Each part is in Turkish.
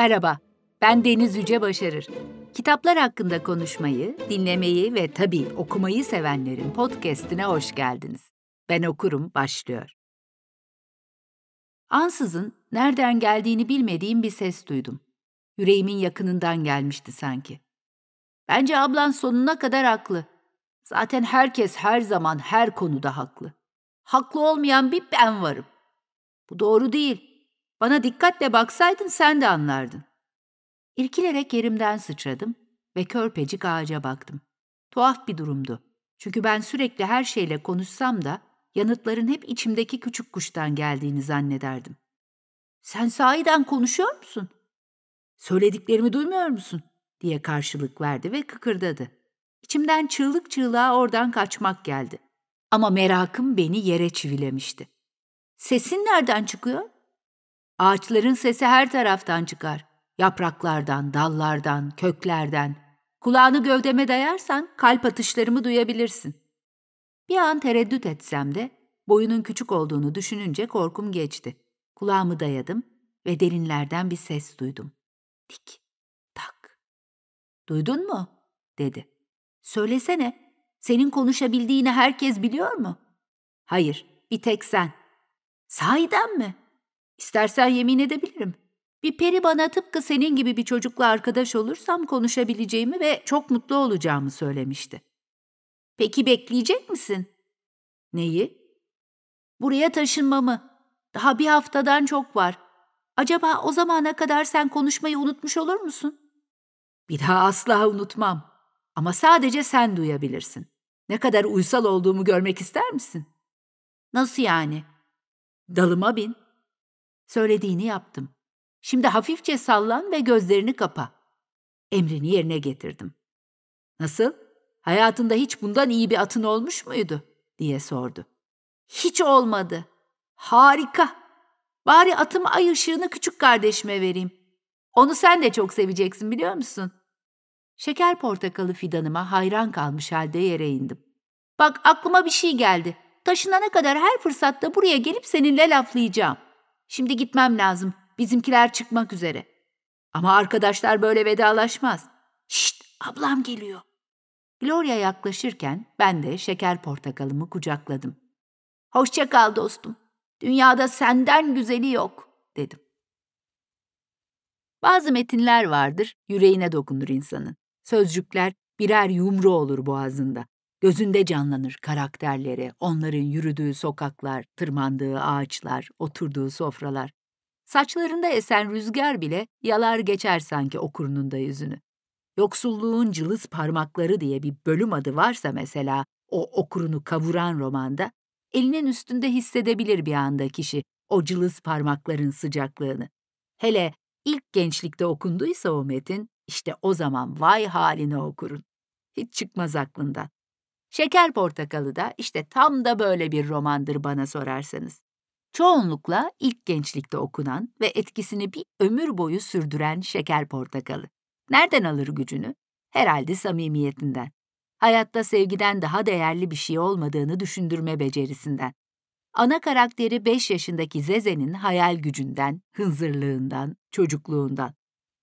Merhaba, ben Deniz Yüce Başarır. Kitaplar hakkında konuşmayı, dinlemeyi ve tabii okumayı sevenlerin podcast'ine hoş geldiniz. Ben okurum başlıyor. Ansızın nereden geldiğini bilmediğim bir ses duydum. Yüreğimin yakınından gelmişti sanki. Bence ablan sonuna kadar haklı. Zaten herkes her zaman her konuda haklı. Haklı olmayan bir ben varım. Bu doğru değil. Bana dikkatle baksaydın sen de anlardın. İrkilerek yerimden sıçradım ve körpecik ağaca baktım. Tuhaf bir durumdu. Çünkü ben sürekli her şeyle konuşsam da yanıtların hep içimdeki küçük kuştan geldiğini zannederdim. Sen sahiden konuşuyor musun? Söylediklerimi duymuyor musun? diye karşılık verdi ve kıkırdadı. İçimden çığlık çığlığa oradan kaçmak geldi. Ama merakım beni yere çivilemişti. Sesin nereden çıkıyor? Ağaçların sesi her taraftan çıkar. Yapraklardan, dallardan, köklerden. Kulağını gövdeme dayarsan kalp atışlarımı duyabilirsin. Bir an tereddüt etsem de boyunun küçük olduğunu düşününce korkum geçti. Kulağımı dayadım ve derinlerden bir ses duydum. Tik, tak. Duydun mu? dedi. Söylesene, senin konuşabildiğini herkes biliyor mu? Hayır, bir tek sen. Sahiden mi? İstersen yemin edebilirim. Bir peri bana tıpkı senin gibi bir çocukla arkadaş olursam konuşabileceğimi ve çok mutlu olacağımı söylemişti. Peki bekleyecek misin? Neyi? Buraya taşınmamı. Daha bir haftadan çok var. Acaba o zamana kadar sen konuşmayı unutmuş olur musun? Bir daha asla unutmam. Ama sadece sen duyabilirsin. Ne kadar uysal olduğumu görmek ister misin? Nasıl yani? Dalıma bin. Söylediğini yaptım. Şimdi hafifçe sallan ve gözlerini kapa. Emrini yerine getirdim. Nasıl? Hayatında hiç bundan iyi bir atın olmuş muydu? diye sordu. Hiç olmadı. Harika. Bari atım ay ışığını küçük kardeşime vereyim. Onu sen de çok seveceksin biliyor musun? Şeker portakalı fidanıma hayran kalmış halde yere indim. Bak aklıma bir şey geldi. Taşınana kadar her fırsatta buraya gelip seninle laflayacağım. Şimdi gitmem lazım. Bizimkiler çıkmak üzere. Ama arkadaşlar böyle vedalaşmaz. Şşt, ablam geliyor. Gloria yaklaşırken ben de şeker portakalımı kucakladım. Hoşça kal dostum. Dünyada senden güzeli yok, dedim. Bazı metinler vardır, yüreğine dokunur insanın. Sözcükler birer yumru olur boğazında. Gözünde canlanır karakterleri, onların yürüdüğü sokaklar, tırmandığı ağaçlar, oturduğu sofralar. Saçlarında esen rüzgar bile yalar geçer sanki okurunun da yüzünü. Yoksulluğun cılız parmakları diye bir bölüm adı varsa mesela o okurunu kavuran romanda, elinin üstünde hissedebilir bir anda kişi o cılız parmakların sıcaklığını. Hele ilk gençlikte okunduysa o metin, işte o zaman vay haline okurun. Hiç çıkmaz aklından. Şeker Portakalı da işte tam da böyle bir romandır bana sorarsanız. Çoğunlukla ilk gençlikte okunan ve etkisini bir ömür boyu sürdüren Şeker Portakalı. Nereden alır gücünü? Herhalde samimiyetinden. Hayatta sevgiden daha değerli bir şey olmadığını düşündürme becerisinden. Ana karakteri 5 yaşındaki Zeze'nin hayal gücünden, hınzırlığından, çocukluğundan.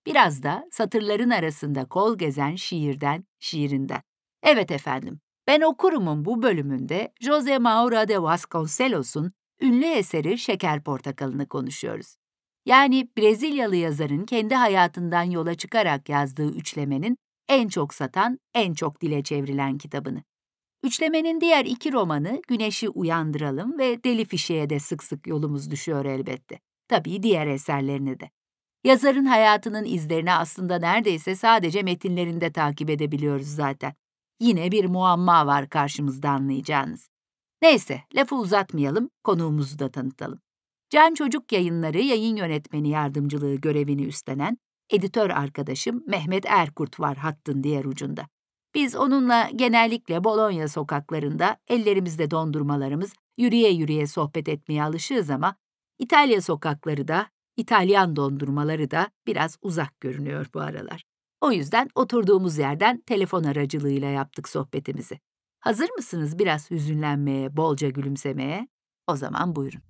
Biraz da satırların arasında kol gezen şiirden, şiirinden. Evet efendim, ben okurumun bu bölümünde José Maura de Vasconcelos'un ünlü eseri Şeker Portakalı'nı konuşuyoruz. Yani Brezilyalı yazarın kendi hayatından yola çıkarak yazdığı üçlemenin en çok satan, en çok dile çevrilen kitabını. Üçlemenin diğer iki romanı Güneşi Uyandıralım ve Deli Fişe'ye de sık sık yolumuz düşüyor elbette. Tabii diğer eserlerini de. Yazarın hayatının izlerini aslında neredeyse sadece metinlerinde takip edebiliyoruz zaten. Yine bir muamma var karşımızda anlayacağınız. Neyse, lafı uzatmayalım, konuğumuzu da tanıtalım. Can Çocuk Yayınları yayın yönetmeni yardımcılığı görevini üstlenen editör arkadaşım Mehmet Erkurt var hattın diğer ucunda. Biz onunla genellikle Bologna sokaklarında ellerimizde dondurmalarımız yürüye yürüye sohbet etmeye alışığız ama İtalya sokakları da, İtalyan dondurmaları da biraz uzak görünüyor bu aralar. O yüzden oturduğumuz yerden telefon aracılığıyla yaptık sohbetimizi. Hazır mısınız biraz hüzünlenmeye, bolca gülümsemeye? O zaman buyurun.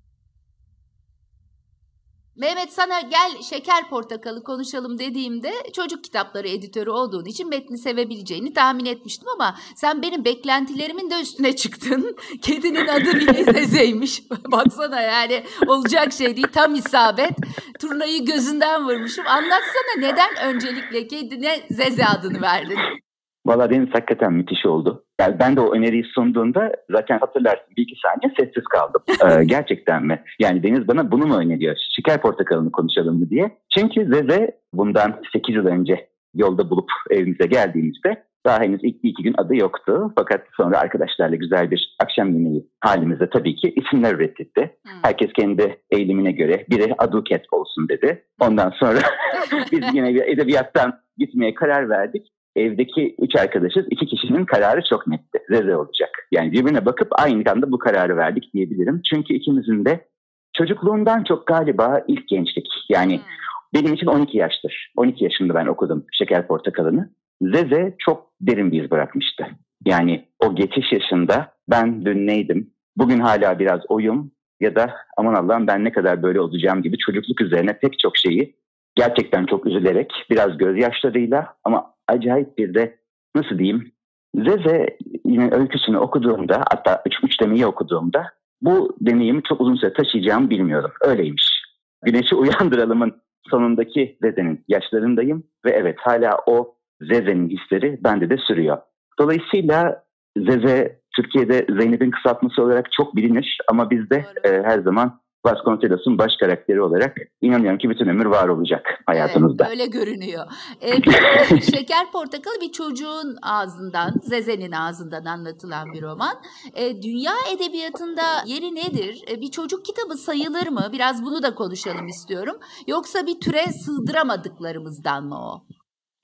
Mehmet sana gel şeker portakalı konuşalım dediğimde çocuk kitapları editörü olduğun için metni sevebileceğini tahmin etmiştim ama sen benim beklentilerimin de üstüne çıktın. Kedinin adı bile Zeze'ymiş. Baksana yani olacak şey değil tam isabet. Turnayı gözünden vurmuşum. Anlatsana neden öncelikle kedine Zeze adını verdin? Valla Deniz hakikaten müthiş oldu. Yani ben de o öneriyi sunduğunda zaten hatırlarsın bir iki saniye sessiz kaldım. Ee, gerçekten mi? Yani Deniz bana bunu mu öneriyor? Şeker portakalını konuşalım mı diye. Çünkü Zeze bundan 8 yıl önce yolda bulup evimize geldiğimizde daha henüz ilk iki gün adı yoktu. Fakat sonra arkadaşlarla güzel bir akşam yemeği halimizde tabii ki isimler üretildi. Hmm. Herkes kendi eğilimine göre biri Aduket olsun dedi. Ondan sonra biz yine bir edebiyattan gitmeye karar verdik evdeki üç arkadaşız. iki kişinin kararı çok netti. Zeze olacak. Yani birbirine bakıp aynı anda bu kararı verdik diyebilirim. Çünkü ikimizin de çocukluğundan çok galiba ilk gençlik. Yani hmm. benim için 12 yaştır. 12 yaşında ben okudum Şeker Portakalı'nı. Zeze çok derin bir iz bırakmıştı. Yani o geçiş yaşında ben dün neydim, bugün hala biraz oyum ya da aman Allah'ım ben ne kadar böyle olacağım gibi çocukluk üzerine pek çok şeyi gerçekten çok üzülerek biraz gözyaşlarıyla ama acayip bir de nasıl diyeyim Zeze yine öyküsünü okuduğumda hatta üç, üç demeyi okuduğumda bu deneyimi çok uzun süre taşıyacağımı bilmiyorum. Öyleymiş. Güneşi uyandıralımın sonundaki Zeze'nin yaşlarındayım ve evet hala o Zeze'nin hisleri bende de sürüyor. Dolayısıyla Zeze Türkiye'de Zeynep'in kısaltması olarak çok bilinir ama bizde e, her zaman Vasconcelos'un baş karakteri olarak inanıyorum ki bütün ömür var olacak hayatımızda. Evet, öyle görünüyor. E, Şeker Portakal bir çocuğun ağzından, Zeze'nin ağzından anlatılan bir roman. E, dünya edebiyatında yeri nedir? E, bir çocuk kitabı sayılır mı? Biraz bunu da konuşalım istiyorum. Yoksa bir türe sığdıramadıklarımızdan mı o?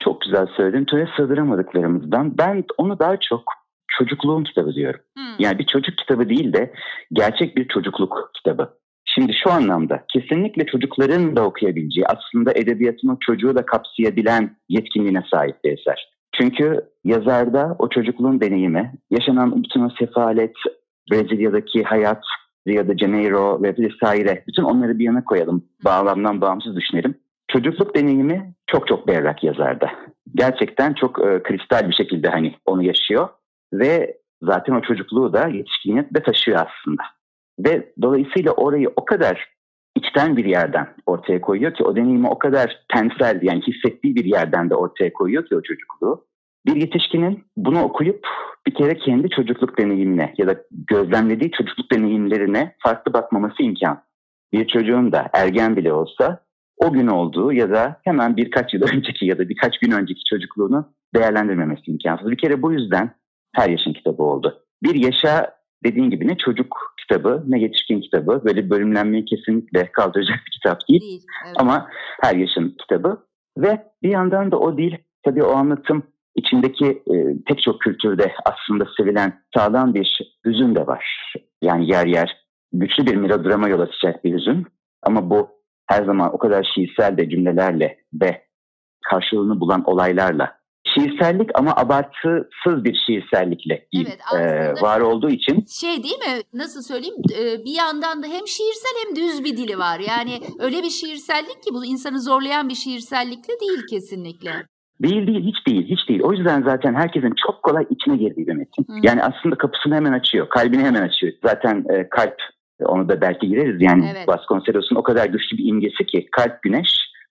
Çok güzel söyledin. Türe sığdıramadıklarımızdan. Ben onu daha çok çocukluğun kitabı diyorum. Hmm. Yani bir çocuk kitabı değil de gerçek bir çocukluk kitabı. Şimdi şu anlamda kesinlikle çocukların da okuyabileceği aslında edebiyatın çocuğu da kapsayabilen yetkinliğine sahip bir eser. Çünkü yazarda o çocukluğun deneyimi, yaşanan bütün o sefalet, Brezilya'daki hayat, Rio de Janeiro ve vesaire bütün onları bir yana koyalım. Bağlamdan bağımsız düşünelim. Çocukluk deneyimi çok çok berrak yazarda. Gerçekten çok e, kristal bir şekilde hani onu yaşıyor ve zaten o çocukluğu da yetişkinliğe de taşıyor aslında. Ve dolayısıyla orayı o kadar içten bir yerden ortaya koyuyor ki o deneyimi o kadar tensel yani hissettiği bir yerden de ortaya koyuyor ki o çocukluğu. Bir yetişkinin bunu okuyup bir kere kendi çocukluk deneyimine ya da gözlemlediği çocukluk deneyimlerine farklı bakmaması imkan. Bir çocuğun da ergen bile olsa o gün olduğu ya da hemen birkaç yıl önceki ya da birkaç gün önceki çocukluğunu değerlendirmemesi imkansız. Bir kere bu yüzden her yaşın kitabı oldu. Bir yaşa dediğin gibi ne çocuk kitabı ne yetişkin kitabı. Böyle bölümlenmeyi kesinlikle kaldıracak bir kitap değil. değil evet. Ama her yaşın kitabı. Ve bir yandan da o değil. Tabii o anlatım içindeki e, pek çok kültürde aslında sevilen sağlam bir hüzün de var. Yani yer yer güçlü bir melodrama yol açacak bir hüzün. Ama bu her zaman o kadar şiirsel de cümlelerle ve karşılığını bulan olaylarla şiirsellik ama abartısız bir şiirsellikle evet, e, var olduğu için. Şey değil mi nasıl söyleyeyim e, bir yandan da hem şiirsel hem düz bir dili var. Yani öyle bir şiirsellik ki bu insanı zorlayan bir şiirsellikle değil kesinlikle. Değil değil hiç değil hiç değil. O yüzden zaten herkesin çok kolay içine girdiği bir metin. Hı. Yani aslında kapısını hemen açıyor. Kalbini hemen açıyor. Zaten e, kalp onu da belki gireriz yani evet. Vasconcelos'un o kadar güçlü bir imgesi ki kalp güneş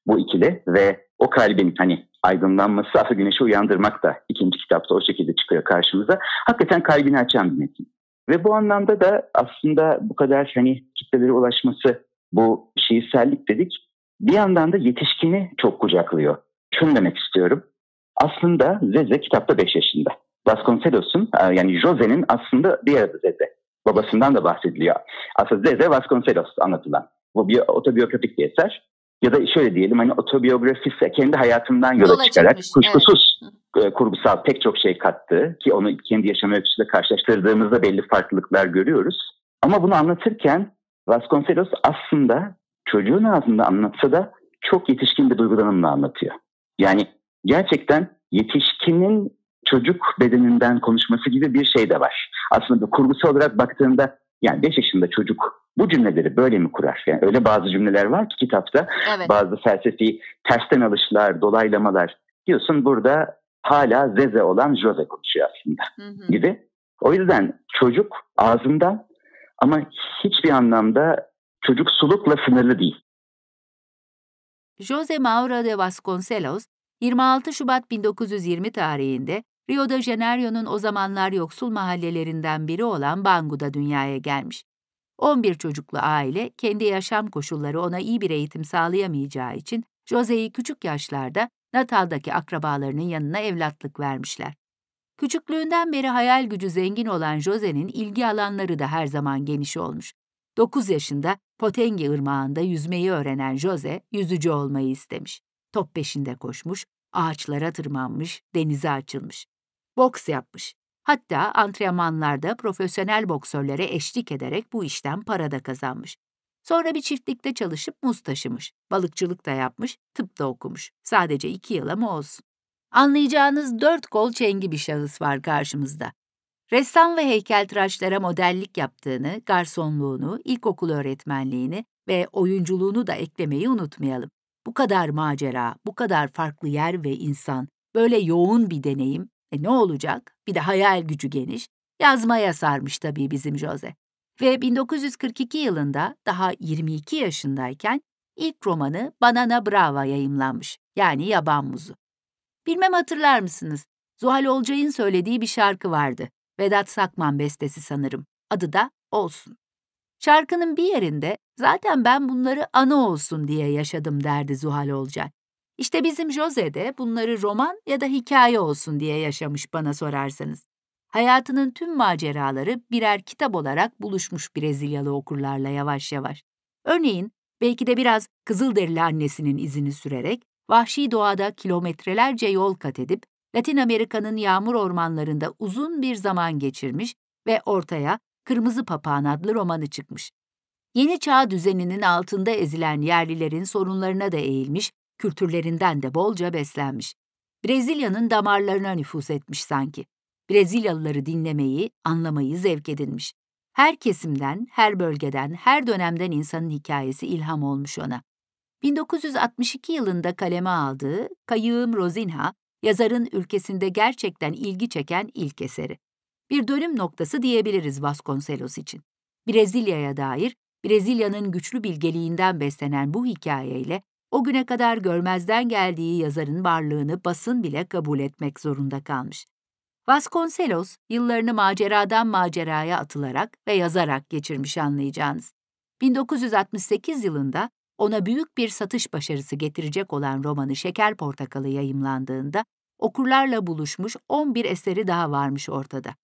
bu ikili ve o kalbin hani aydınlanması aslında güneşi uyandırmak da ikinci kitapta o şekilde çıkıyor karşımıza. Hakikaten kalbini açan bir metin. Ve bu anlamda da aslında bu kadar hani kitlelere ulaşması bu şiirsellik dedik. Bir yandan da yetişkini çok kucaklıyor. Şunu demek istiyorum. Aslında Zeze kitapta 5 yaşında. Vasconcelos'un e, yani Jose'nin aslında diğer adı Zeze. Babasından da bahsediliyor. Aslında Zeze Vasconcelos anlatılan. Bu bir otobiyografik bir eser ya da şöyle diyelim hani otobiyografisi kendi hayatından yola, yola çıkarak çıkmış, kuşkusuz evet. kurgusal pek çok şey kattı ki onu kendi yaşam öyküsüyle karşılaştırdığımızda belli farklılıklar görüyoruz. Ama bunu anlatırken Vasconcelos aslında çocuğun ağzında anlatsa da çok yetişkin bir duygulanımla anlatıyor. Yani gerçekten yetişkinin çocuk bedeninden konuşması gibi bir şey de var. Aslında kurgusal olarak baktığında yani 5 yaşında çocuk bu cümleleri böyle mi kurar? Yani öyle bazı cümleler var ki kitapta evet. bazı felsefi tersten alışlar, dolaylamalar diyorsun burada hala Zeze olan Jose konuşuyor aslında hı hı. gibi. O yüzden çocuk ağzından ama hiçbir anlamda çocuk sulukla sınırlı değil. Jose Mauro de Vasconcelos 26 Şubat 1920 tarihinde Rio de Janeiro'nun o zamanlar yoksul mahallelerinden biri olan Bangu'da dünyaya gelmiş. 11 çocuklu aile kendi yaşam koşulları ona iyi bir eğitim sağlayamayacağı için Jose'yi küçük yaşlarda Natal'daki akrabalarının yanına evlatlık vermişler. Küçüklüğünden beri hayal gücü zengin olan Jose'nin ilgi alanları da her zaman geniş olmuş. 9 yaşında Potengi ırmağında yüzmeyi öğrenen Jose, yüzücü olmayı istemiş. Top peşinde koşmuş, ağaçlara tırmanmış, denize açılmış. Boks yapmış. Hatta antrenmanlarda profesyonel boksörlere eşlik ederek bu işten para da kazanmış. Sonra bir çiftlikte çalışıp muz taşımış, balıkçılık da yapmış, tıp da okumuş. Sadece iki yıl ama olsun. Anlayacağınız dört kol çengi bir şahıs var karşımızda. Ressam ve heykeltıraşlara modellik yaptığını, garsonluğunu, ilkokul öğretmenliğini ve oyunculuğunu da eklemeyi unutmayalım. Bu kadar macera, bu kadar farklı yer ve insan, böyle yoğun bir deneyim, e ne olacak? Bir de hayal gücü geniş, yazmaya sarmış tabii bizim Jose. Ve 1942 yılında daha 22 yaşındayken ilk romanı Banana Brava yayımlanmış, yani Yaban Muzu. Bilmem hatırlar mısınız? Zuhal Olcay'ın söylediği bir şarkı vardı. Vedat Sakman bestesi sanırım. Adı da Olsun. Şarkının bir yerinde zaten ben bunları anı olsun diye yaşadım derdi Zuhal Olcay. İşte bizim Jose de bunları roman ya da hikaye olsun diye yaşamış bana sorarsanız. Hayatının tüm maceraları birer kitap olarak buluşmuş Brezilyalı okurlarla yavaş yavaş. Örneğin belki de biraz Kızılderili annesinin izini sürerek vahşi doğada kilometrelerce yol kat edip Latin Amerika'nın yağmur ormanlarında uzun bir zaman geçirmiş ve ortaya Kırmızı Papağan adlı romanı çıkmış. Yeni çağ düzeninin altında ezilen yerlilerin sorunlarına da eğilmiş, kültürlerinden de bolca beslenmiş. Brezilya'nın damarlarına nüfus etmiş sanki. Brezilyalıları dinlemeyi, anlamayı zevk edinmiş. Her kesimden, her bölgeden, her dönemden insanın hikayesi ilham olmuş ona. 1962 yılında kaleme aldığı Kayığım Rozinha, yazarın ülkesinde gerçekten ilgi çeken ilk eseri. Bir dönüm noktası diyebiliriz Vasconcelos için. Brezilya'ya dair, Brezilya'nın güçlü bilgeliğinden beslenen bu hikayeyle o güne kadar görmezden geldiği yazarın varlığını basın bile kabul etmek zorunda kalmış. Vasconcelos, yıllarını maceradan maceraya atılarak ve yazarak geçirmiş anlayacağınız. 1968 yılında ona büyük bir satış başarısı getirecek olan romanı Şeker Portakalı yayımlandığında okurlarla buluşmuş 11 eseri daha varmış ortada.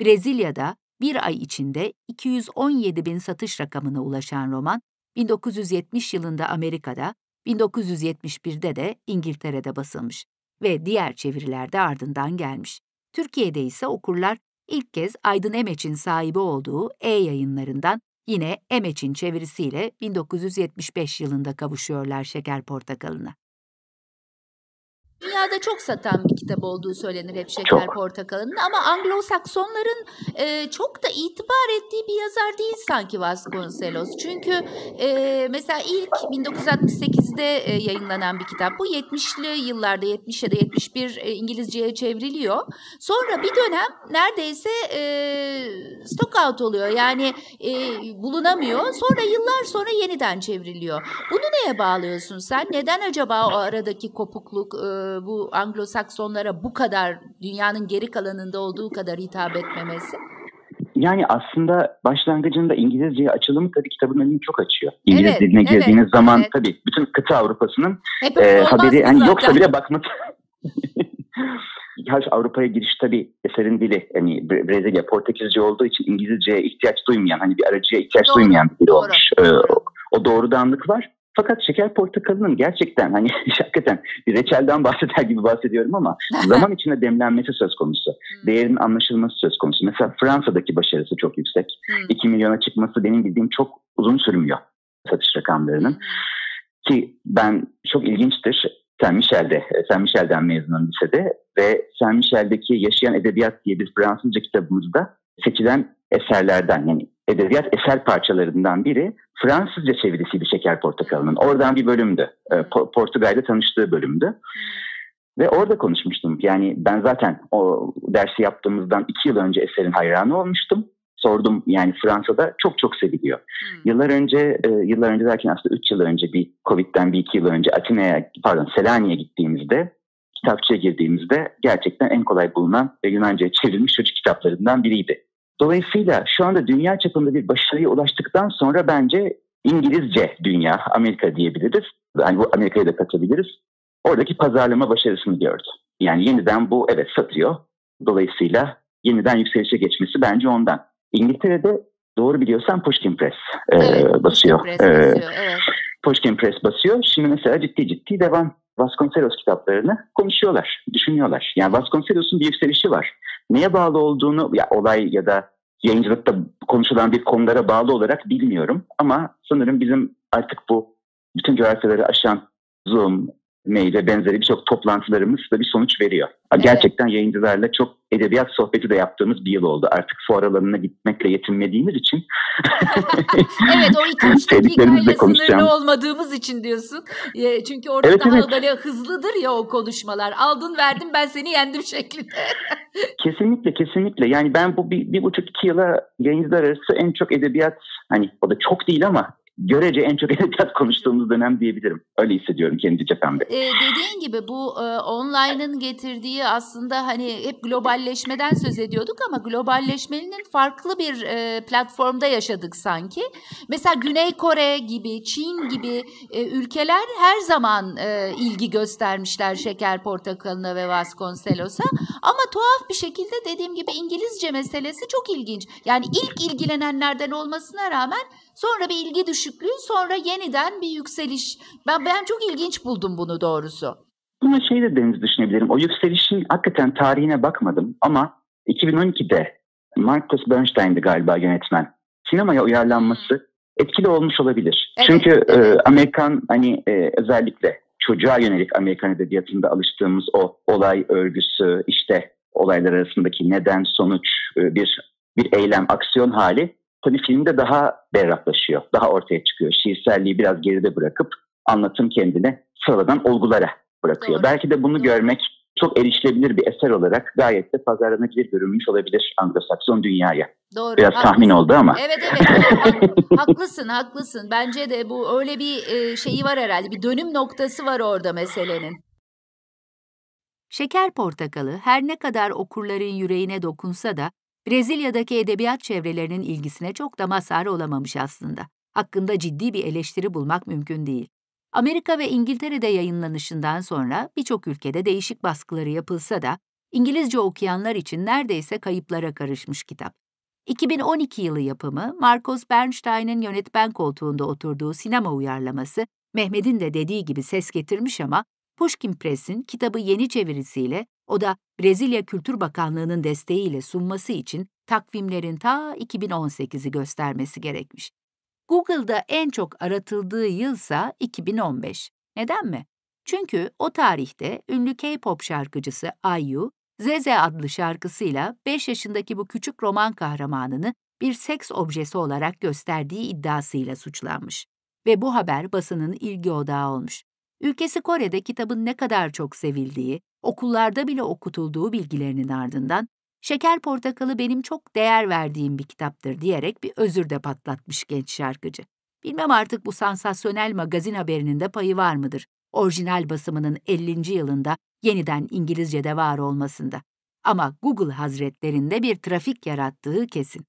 Brezilya'da bir ay içinde 217 bin satış rakamına ulaşan roman, 1970 yılında Amerika'da, 1971'de de İngiltere'de basılmış ve diğer çevirilerde ardından gelmiş. Türkiye'de ise okurlar ilk kez Aydın Emeç'in sahibi olduğu E-yayınlarından Yine Emeç'in çevirisiyle 1975 yılında kavuşuyorlar Şeker Portakalı'na. Dünyada çok satan bir kitap olduğu söylenir hep Şeker. Portakalı'nın ama Anglo-Saksonların e, çok da itibar ettiği bir yazar değil sanki Vasconcelos. Çünkü e, mesela ilk 1968'de e, yayınlanan bir kitap bu 70'li yıllarda 70 ya da 71 e, İngilizceye çevriliyor. Sonra bir dönem neredeyse e, stock out oluyor yani e, bulunamıyor. Sonra yıllar sonra yeniden çevriliyor. Bunu neye bağlıyorsun sen? Neden acaba o aradaki kopukluk e, bu Anglo-Saksonlara bu kadar dünyanın geri kalanında olduğu kadar hitap etmemesi? Yani aslında başlangıcında İngilizceye açılımı tabii kitabın önünü çok açıyor. İngiliz evet, diline girdiğiniz evet, zaman evet. tabii bütün kıta Avrupa'sının e, haberi yani yoksa bile bakmak Avrupa'ya giriş tabii eserin dili yani Brezilya Portekizce olduğu için İngilizceye ihtiyaç duymayan hani bir aracıya ihtiyaç doğru, duymayan bir dil doğru, olmuş. Doğru. Ee, o, o doğrudanlık var. Fakat şeker portakalının gerçekten hani hakikaten bir reçelden bahseder gibi bahsediyorum ama zaman içinde demlenmesi söz konusu. Hmm. Değerinin anlaşılması söz konusu. Mesela Fransa'daki başarısı çok yüksek. 2 hmm. milyona çıkması benim bildiğim çok uzun sürmüyor satış rakamlarının. Hmm. Ki ben çok ilginçtir. Saint Michel'de, Saint Michel'den mezunum lisede ve Saint Michel'deki Yaşayan Edebiyat diye bir Fransızca kitabımızda seçilen eserlerden yani edebiyat eser parçalarından biri Fransızca çevirisiydi Şeker Portakalı'nın. Oradan bir bölümdü. E, tanıştığı bölümdü. Ve orada konuşmuştum. Yani ben zaten o dersi yaptığımızdan iki yıl önce eserin hayranı olmuştum. Sordum yani Fransa'da çok çok seviliyor. Hmm. Yıllar önce, e, yıllar önce derken aslında üç yıl önce bir Covid'den bir iki yıl önce Atina'ya, pardon Selanik'e gittiğimizde kitapçıya girdiğimizde gerçekten en kolay bulunan ve Yunanca'ya çevrilmiş çocuk kitaplarından biriydi. Dolayısıyla şu anda dünya çapında bir başarıya ulaştıktan sonra bence İngilizce dünya, Amerika diyebiliriz. Yani bu Amerika'ya da katabiliriz. Oradaki pazarlama başarısını gördü. Yani yeniden bu evet satıyor. Dolayısıyla yeniden yükselişe geçmesi bence ondan. İngiltere'de doğru biliyorsam Pushkin Press e, evet, basıyor. Pushkin Press, e, basıyor evet. Pushkin Press basıyor. Şimdi mesela ciddi ciddi devam Vasconcelos kitaplarını konuşuyorlar, düşünüyorlar. Yani Vasconcelos'un bir yükselişi var. Neye bağlı olduğunu, ya olay ya da yayıncılıkta konuşulan bir konulara bağlı olarak bilmiyorum. Ama sanırım bizim artık bu bütün coğrafyaları aşan Zoom, mail ve benzeri birçok toplantılarımız da bir sonuç veriyor. Evet. Gerçekten yayıncılarla çok edebiyat sohbeti de yaptığımız bir yıl oldu. Artık fuar alanına gitmekle yetinmediğimiz için. evet o iki üç dakikayla sınırlı olmadığımız için diyorsun. Çünkü orada evet, daha evet. böyle hızlıdır ya o konuşmalar. Aldın verdin ben seni yendim şeklinde. kesinlikle kesinlikle. Yani ben bu bir, bir buçuk iki yıla yayıncılar arası en çok edebiyat hani o da çok değil ama görece en çok edebiyat konuştuğumuz dönem diyebilirim. Öyle hissediyorum kendi cephemde. Ee, dediğin gibi bu e, online'ın getirdiği aslında hani hep globalleşmeden söz ediyorduk ama globalleşmenin farklı bir e, platformda yaşadık sanki. Mesela Güney Kore gibi, Çin gibi e, ülkeler her zaman e, ilgi göstermişler Şeker Portakalı'na ve Vasconcelos'a. Ama tuhaf bir şekilde dediğim gibi İngilizce meselesi çok ilginç. Yani ilk ilgilenenlerden olmasına rağmen Sonra bir ilgi düşüklüğü, sonra yeniden bir yükseliş. Ben ben çok ilginç buldum bunu doğrusu. Buna şey de deniz düşünebilirim. O yükselişin hakikaten tarihine bakmadım ama 2012'de Marcus Bernstein'di galiba yönetmen. Sinemaya uyarlanması etkili olmuş olabilir. Evet, Çünkü e, evet. E, Amerikan hani e, özellikle çocuğa yönelik Amerikan edebiyatında alıştığımız o olay örgüsü, işte olaylar arasındaki neden sonuç e, bir bir eylem, aksiyon hali tabii filmde daha berraklaşıyor, daha ortaya çıkıyor. Şiirselliği biraz geride bırakıp anlatım kendine sıradan olgulara bırakıyor. Doğru. Belki de bunu Doğru. görmek çok erişilebilir bir eser olarak gayet de pazarlanabilir görünmüş olabilir Anglo-Sakson dünyaya. Doğru. Biraz haklısın. tahmin oldu ama. Evet evet. haklısın haklısın. Bence de bu öyle bir e, şeyi var herhalde. Bir dönüm noktası var orada meselenin. Şeker Portakalı her ne kadar okurların yüreğine dokunsa da Brezilya'daki edebiyat çevrelerinin ilgisine çok da mazhar olamamış aslında. Hakkında ciddi bir eleştiri bulmak mümkün değil. Amerika ve İngiltere'de yayınlanışından sonra birçok ülkede değişik baskıları yapılsa da İngilizce okuyanlar için neredeyse kayıplara karışmış kitap. 2012 yılı yapımı Marcos Bernstein'in yönetmen koltuğunda oturduğu sinema uyarlaması Mehmet'in de dediği gibi ses getirmiş ama Pushkin Press'in kitabı yeni çevirisiyle o da Brezilya Kültür Bakanlığı'nın desteğiyle sunması için takvimlerin ta 2018'i göstermesi gerekmiş. Google'da en çok aratıldığı yılsa 2015. Neden mi? Çünkü o tarihte ünlü K-pop şarkıcısı IU, Zeze adlı şarkısıyla 5 yaşındaki bu küçük roman kahramanını bir seks objesi olarak gösterdiği iddiasıyla suçlanmış. Ve bu haber basının ilgi odağı olmuş. Ülkesi Kore'de kitabın ne kadar çok sevildiği, okullarda bile okutulduğu bilgilerinin ardından Şeker Portakalı benim çok değer verdiğim bir kitaptır diyerek bir özür de patlatmış genç şarkıcı. Bilmem artık bu sansasyonel magazin haberinin de payı var mıdır? Orijinal basımının 50. yılında yeniden İngilizce'de var olmasında. Ama Google hazretlerinde bir trafik yarattığı kesin.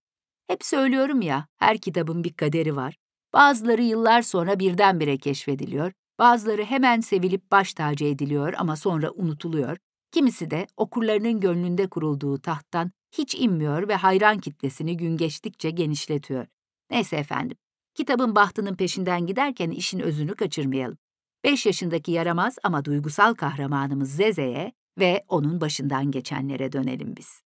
Hep söylüyorum ya, her kitabın bir kaderi var. Bazıları yıllar sonra birdenbire keşfediliyor, Bazıları hemen sevilip baş tacı ediliyor ama sonra unutuluyor. Kimisi de okurlarının gönlünde kurulduğu tahttan hiç inmiyor ve hayran kitlesini gün geçtikçe genişletiyor. Neyse efendim, kitabın bahtının peşinden giderken işin özünü kaçırmayalım. Beş yaşındaki yaramaz ama duygusal kahramanımız Zeze'ye ve onun başından geçenlere dönelim biz.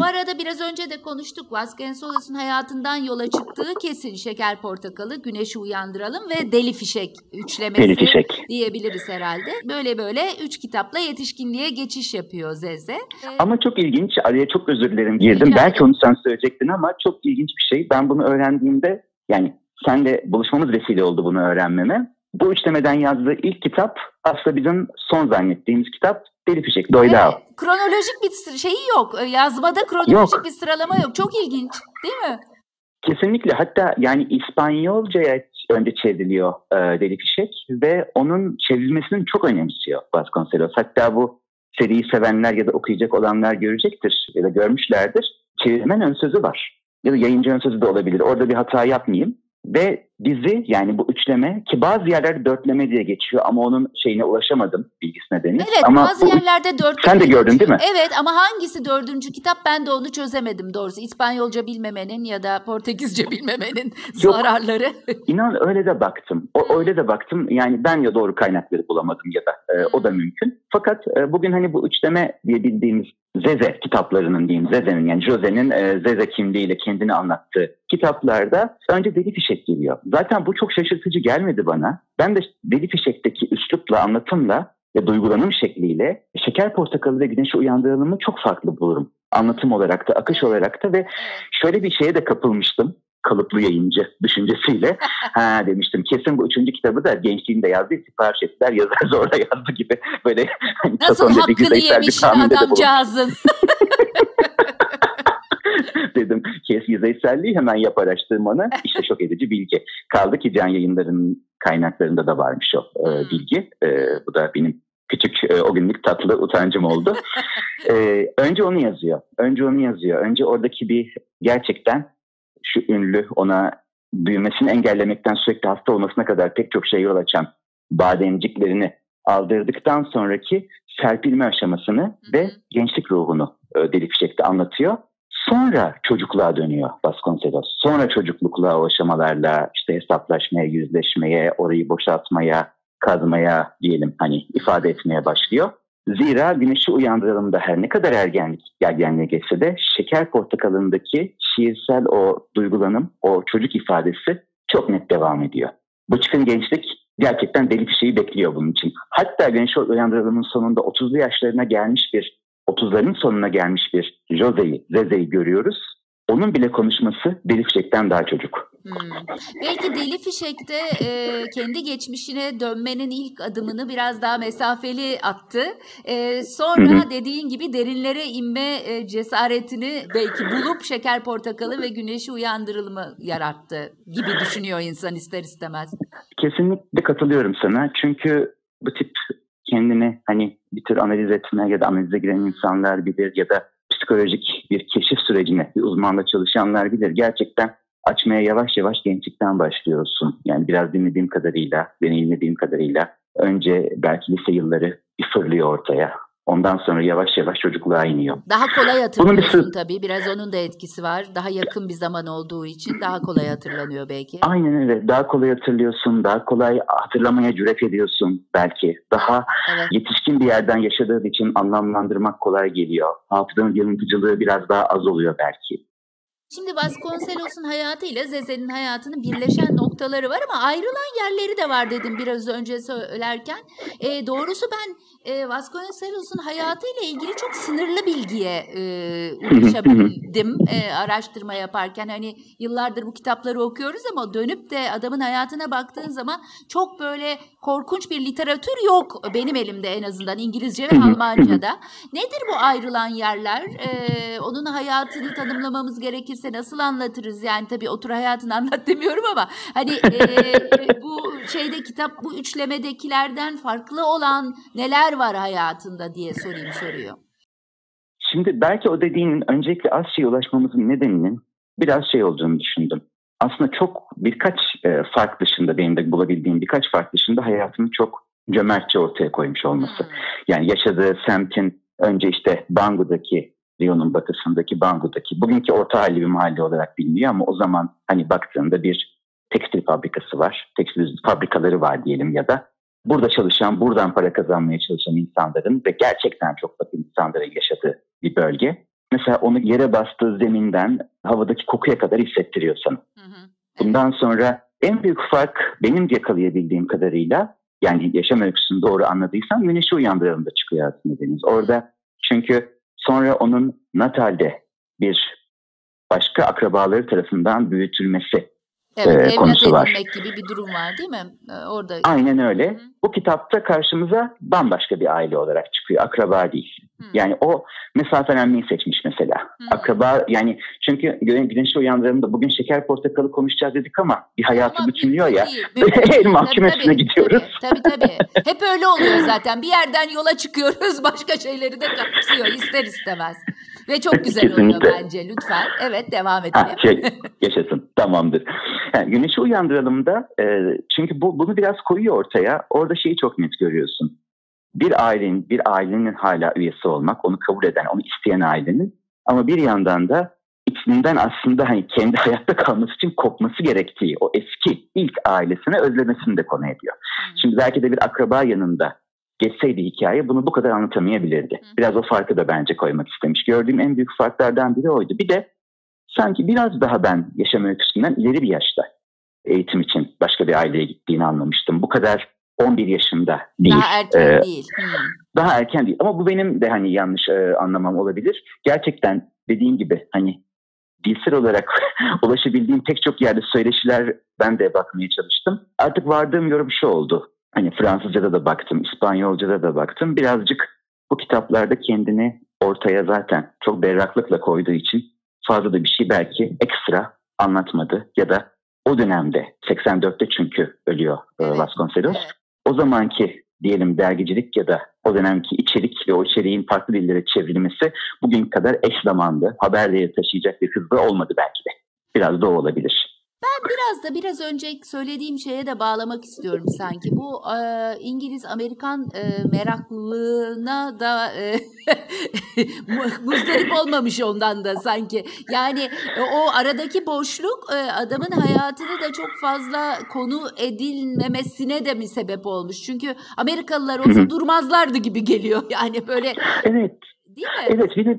Bu arada biraz önce de konuştuk. Vasconcelos'un hayatından yola çıktığı kesin Şeker Portakalı, Güneşi Uyandıralım ve Deli Fişek üçlemesi Deli Fişek. diyebiliriz herhalde. Böyle böyle üç kitapla yetişkinliğe geçiş yapıyor Zeze. Ee, ama çok ilginç. Araya çok özür dilerim girdim. Belki onu sen söyleyecektin ama çok ilginç bir şey. Ben bunu öğrendiğimde yani senle buluşmamız vesile oldu bunu öğrenmeme. Bu üçlemeden yazdığı ilk kitap aslında bizim son zannettiğimiz kitap Deli Fişek, Doydao. Evet, kronolojik bir şeyi yok. Yazmada kronolojik yok. bir sıralama yok. Çok ilginç değil mi? Kesinlikle. Hatta yani İspanyolcaya önce çevriliyor e, Deli Fişek ve onun çevrilmesinin çok önemsiyor Vasconcelos. Hatta bu seriyi sevenler ya da okuyacak olanlar görecektir ya da görmüşlerdir. Çevirmen ön sözü var. Ya da yayıncı ön sözü de olabilir. Orada bir hata yapmayayım. Ve dizi yani bu üçleme ki bazı yerlerde dörtleme diye geçiyor ama onun şeyine ulaşamadım bilgisi nedeniyle. Evet ama bazı bu, yerlerde dörtleme. Sen de gördün değil mi? Evet ama hangisi dördüncü kitap ben de onu çözemedim doğrusu. İspanyolca bilmemenin ya da Portekizce bilmemenin Yok, zararları. İnan öyle de baktım. O, öyle de baktım yani ben ya doğru kaynakları bulamadım ya da e, o da mümkün. Fakat e, bugün hani bu üçleme diye bildiğimiz Zeze kitaplarının diyeyim Zeze'nin yani Jose'nin e, Zeze kimliğiyle kendini anlattığı kitaplarda önce Deli Fişek geliyor. Zaten bu çok şaşırtıcı gelmedi bana. Ben de Deli Fişek'teki üslupla, anlatımla ve duygulanım şekliyle Şeker Portakalı ve Güneşi Uyandıralım'ı çok farklı bulurum. Anlatım olarak da, akış olarak da ve şöyle bir şeye de kapılmıştım kalıplı yayıncı düşüncesiyle. ha demiştim kesin bu üçüncü kitabı da gençliğinde yazdı sipariş ettiler yazar zorla yazdı gibi böyle hani Nasıl hakkını yemişsin adamcağızın. dedim kes yüzeyselliği hemen yap araştırmanı. İşte şok edici bilgi. Kaldı ki can yayınlarının kaynaklarında da varmış o e, bilgi. E, bu da benim küçük e, o günlük tatlı utancım oldu. e, önce onu yazıyor. Önce onu yazıyor. Önce oradaki bir gerçekten şu ünlü ona büyümesini engellemekten sürekli hasta olmasına kadar pek çok şey yol açan bademciklerini aldırdıktan sonraki serpilme aşamasını Hı-hı. ve gençlik ruhunu e, Deli Fişek'te anlatıyor. Sonra çocukluğa dönüyor Vasconcelos. Sonra çocuklukla o aşamalarla işte hesaplaşmaya, yüzleşmeye, orayı boşaltmaya, kazmaya diyelim hani ifade etmeye başlıyor. Zira güneşi uyandıralımda her ne kadar ergenlik ergenliğe geçse de şeker portakalındaki şiirsel o duygulanım, o çocuk ifadesi çok net devam ediyor. Bu çıkın gençlik gerçekten deli bir şeyi bekliyor bunun için. Hatta güneşi uyandıralımın sonunda 30'lu yaşlarına gelmiş bir 30'ların sonuna gelmiş bir Jose'yi, Zeze'yi görüyoruz. Onun bile konuşması Deli Fişek'ten daha çocuk. Hmm. Belki Deli Fişek'te e, kendi geçmişine dönmenin ilk adımını biraz daha mesafeli attı. E, sonra dediğin gibi derinlere inme e, cesaretini belki bulup şeker portakalı ve güneşi uyandırılımı yarattı gibi düşünüyor insan ister istemez. Kesinlikle katılıyorum sana. Çünkü bu tip kendini hani bir tür analiz etme ya da analize giren insanlar bilir ya da psikolojik bir keşif sürecine bir uzmanla çalışanlar bilir. Gerçekten açmaya yavaş yavaş gençlikten başlıyorsun. Yani biraz dinlediğim kadarıyla, deneyimlediğim kadarıyla önce belki lise yılları bir fırlıyor ortaya. Ondan sonra yavaş yavaş çocukluğa iniyor. Daha kolay hatırlıyorsun bir... tabii. Biraz onun da etkisi var. Daha yakın bir zaman olduğu için daha kolay hatırlanıyor belki. Aynen öyle. Daha kolay hatırlıyorsun. Daha kolay hatırlamaya cüret ediyorsun belki. Daha evet. yetişkin bir yerden yaşadığın için anlamlandırmak kolay geliyor. Hafızanın yanıltıcılığı biraz daha az oluyor belki. Şimdi Vasconcelos'un hayatı ile Zeze'nin hayatının birleşen noktaları var ama ayrılan yerleri de var dedim biraz önce söylerken. E, doğrusu ben e, Vasconcelos'un hayatıyla ilgili çok sınırlı bilgiye e, ulaşabildim e, araştırma yaparken. Hani yıllardır bu kitapları okuyoruz ama dönüp de adamın hayatına baktığın zaman çok böyle korkunç bir literatür yok benim elimde en azından İngilizce ve Almanca'da. Nedir bu ayrılan yerler? E, onun hayatını tanımlamamız gerekirse nasıl anlatırız? Yani tabii otur hayatını anlat demiyorum ama hani e, bu şeyde kitap bu üçlemedekilerden farklı olan neler var hayatında diye sorayım soruyor. Şimdi belki o dediğinin öncelikle Asya'ya ulaşmamızın nedeninin biraz şey olduğunu düşündüm. Aslında çok birkaç e, fark dışında benim de bulabildiğim birkaç fark dışında hayatını çok cömertçe ortaya koymuş olması. Hmm. Yani yaşadığı semtin önce işte Bangu'daki Rio'nun batısındaki Bangu'daki bugünkü orta halli bir mahalle olarak biliniyor ama o zaman hani baktığında bir tekstil fabrikası var. Tekstil fabrikaları var diyelim ya da burada çalışan, buradan para kazanmaya çalışan insanların ve gerçekten çok fakir insanların yaşadığı bir bölge. mesela onu yere bastığı zeminden havadaki kokuya kadar hissettiriyor sana. Bundan sonra en büyük fark benim yakalayabildiğim kadarıyla yani yaşam öyküsünü doğru anladıysam güneşi uyandıralım da çıkıyor aslında Deniz. Orada çünkü sonra onun Natal'de bir başka akrabaları tarafından büyütülmesi Evet, e, konusu var. gibi bir durum var değil mi? Orada. Aynen öyle. Hı. Bu kitapta karşımıza bambaşka bir aile olarak çıkıyor. Akraba değil. Hı. Yani o mesafelenmeyi seçmiş mesela. Hı. Akraba yani çünkü güneşi uyandığımda bugün şeker portakalı konuşacağız dedik ama bir hayatı ama bütünlüyor ya. El mahkemesine gidiyoruz. Tabii, tabii tabii. Hep öyle oluyor zaten. Bir yerden yola çıkıyoruz başka şeyleri de kapsıyor ister istemez. Ve çok güzel Kesinlikle. oluyor bence lütfen. Evet devam edelim. Ha, şey, yaşasın tamamdır. Yani güneşi uyandıralım da e, çünkü bu bunu biraz koyuyor ortaya. Orada şeyi çok net görüyorsun. Bir ailenin bir ailenin hala üyesi olmak, onu kabul eden, onu isteyen ailenin ama bir yandan da içinden aslında hani kendi hayatta kalması için kopması gerektiği o eski ilk ailesine özlemesini de konu ediyor. Hmm. Şimdi belki de bir akraba yanında geçseydi hikaye bunu bu kadar anlatamayabilirdi. Biraz o farkı da bence koymak istemiş. Gördüğüm en büyük farklardan biri oydu. Bir de sanki biraz daha ben yaşam öyküsünden ileri bir yaşta eğitim için başka bir aileye gittiğini anlamıştım. Bu kadar 11 yaşında değil. Daha erken ee, değil. Daha erken değil. Ama bu benim de hani yanlış e, anlamam olabilir. Gerçekten dediğim gibi hani dilsel olarak ulaşabildiğim pek çok yerde söyleşiler ben de bakmaya çalıştım. Artık vardığım yorum şu oldu. Hani Fransızca'da da baktım, İspanyolca'da da baktım. Birazcık bu kitaplarda kendini ortaya zaten çok berraklıkla koyduğu için fazla da bir şey belki ekstra anlatmadı ya da o dönemde 84'te çünkü ölüyor e, evet. Vasconcelos. Evet. O zamanki diyelim dergicilik ya da o dönemki içerik ve o içeriğin farklı dillere çevrilmesi bugün kadar eş zamanlı haber değeri taşıyacak bir hızda olmadı belki de. Biraz da o olabilir. Ben biraz da biraz önce söylediğim şeye de bağlamak istiyorum sanki. Bu e, İngiliz-Amerikan e, meraklılığına da e, muzdarip olmamış ondan da sanki. Yani e, o aradaki boşluk e, adamın hayatını da çok fazla konu edilmemesine de mi sebep olmuş? Çünkü Amerikalılar olsa durmazlardı gibi geliyor. Yani böyle Evet. Değil mi? Evet bir de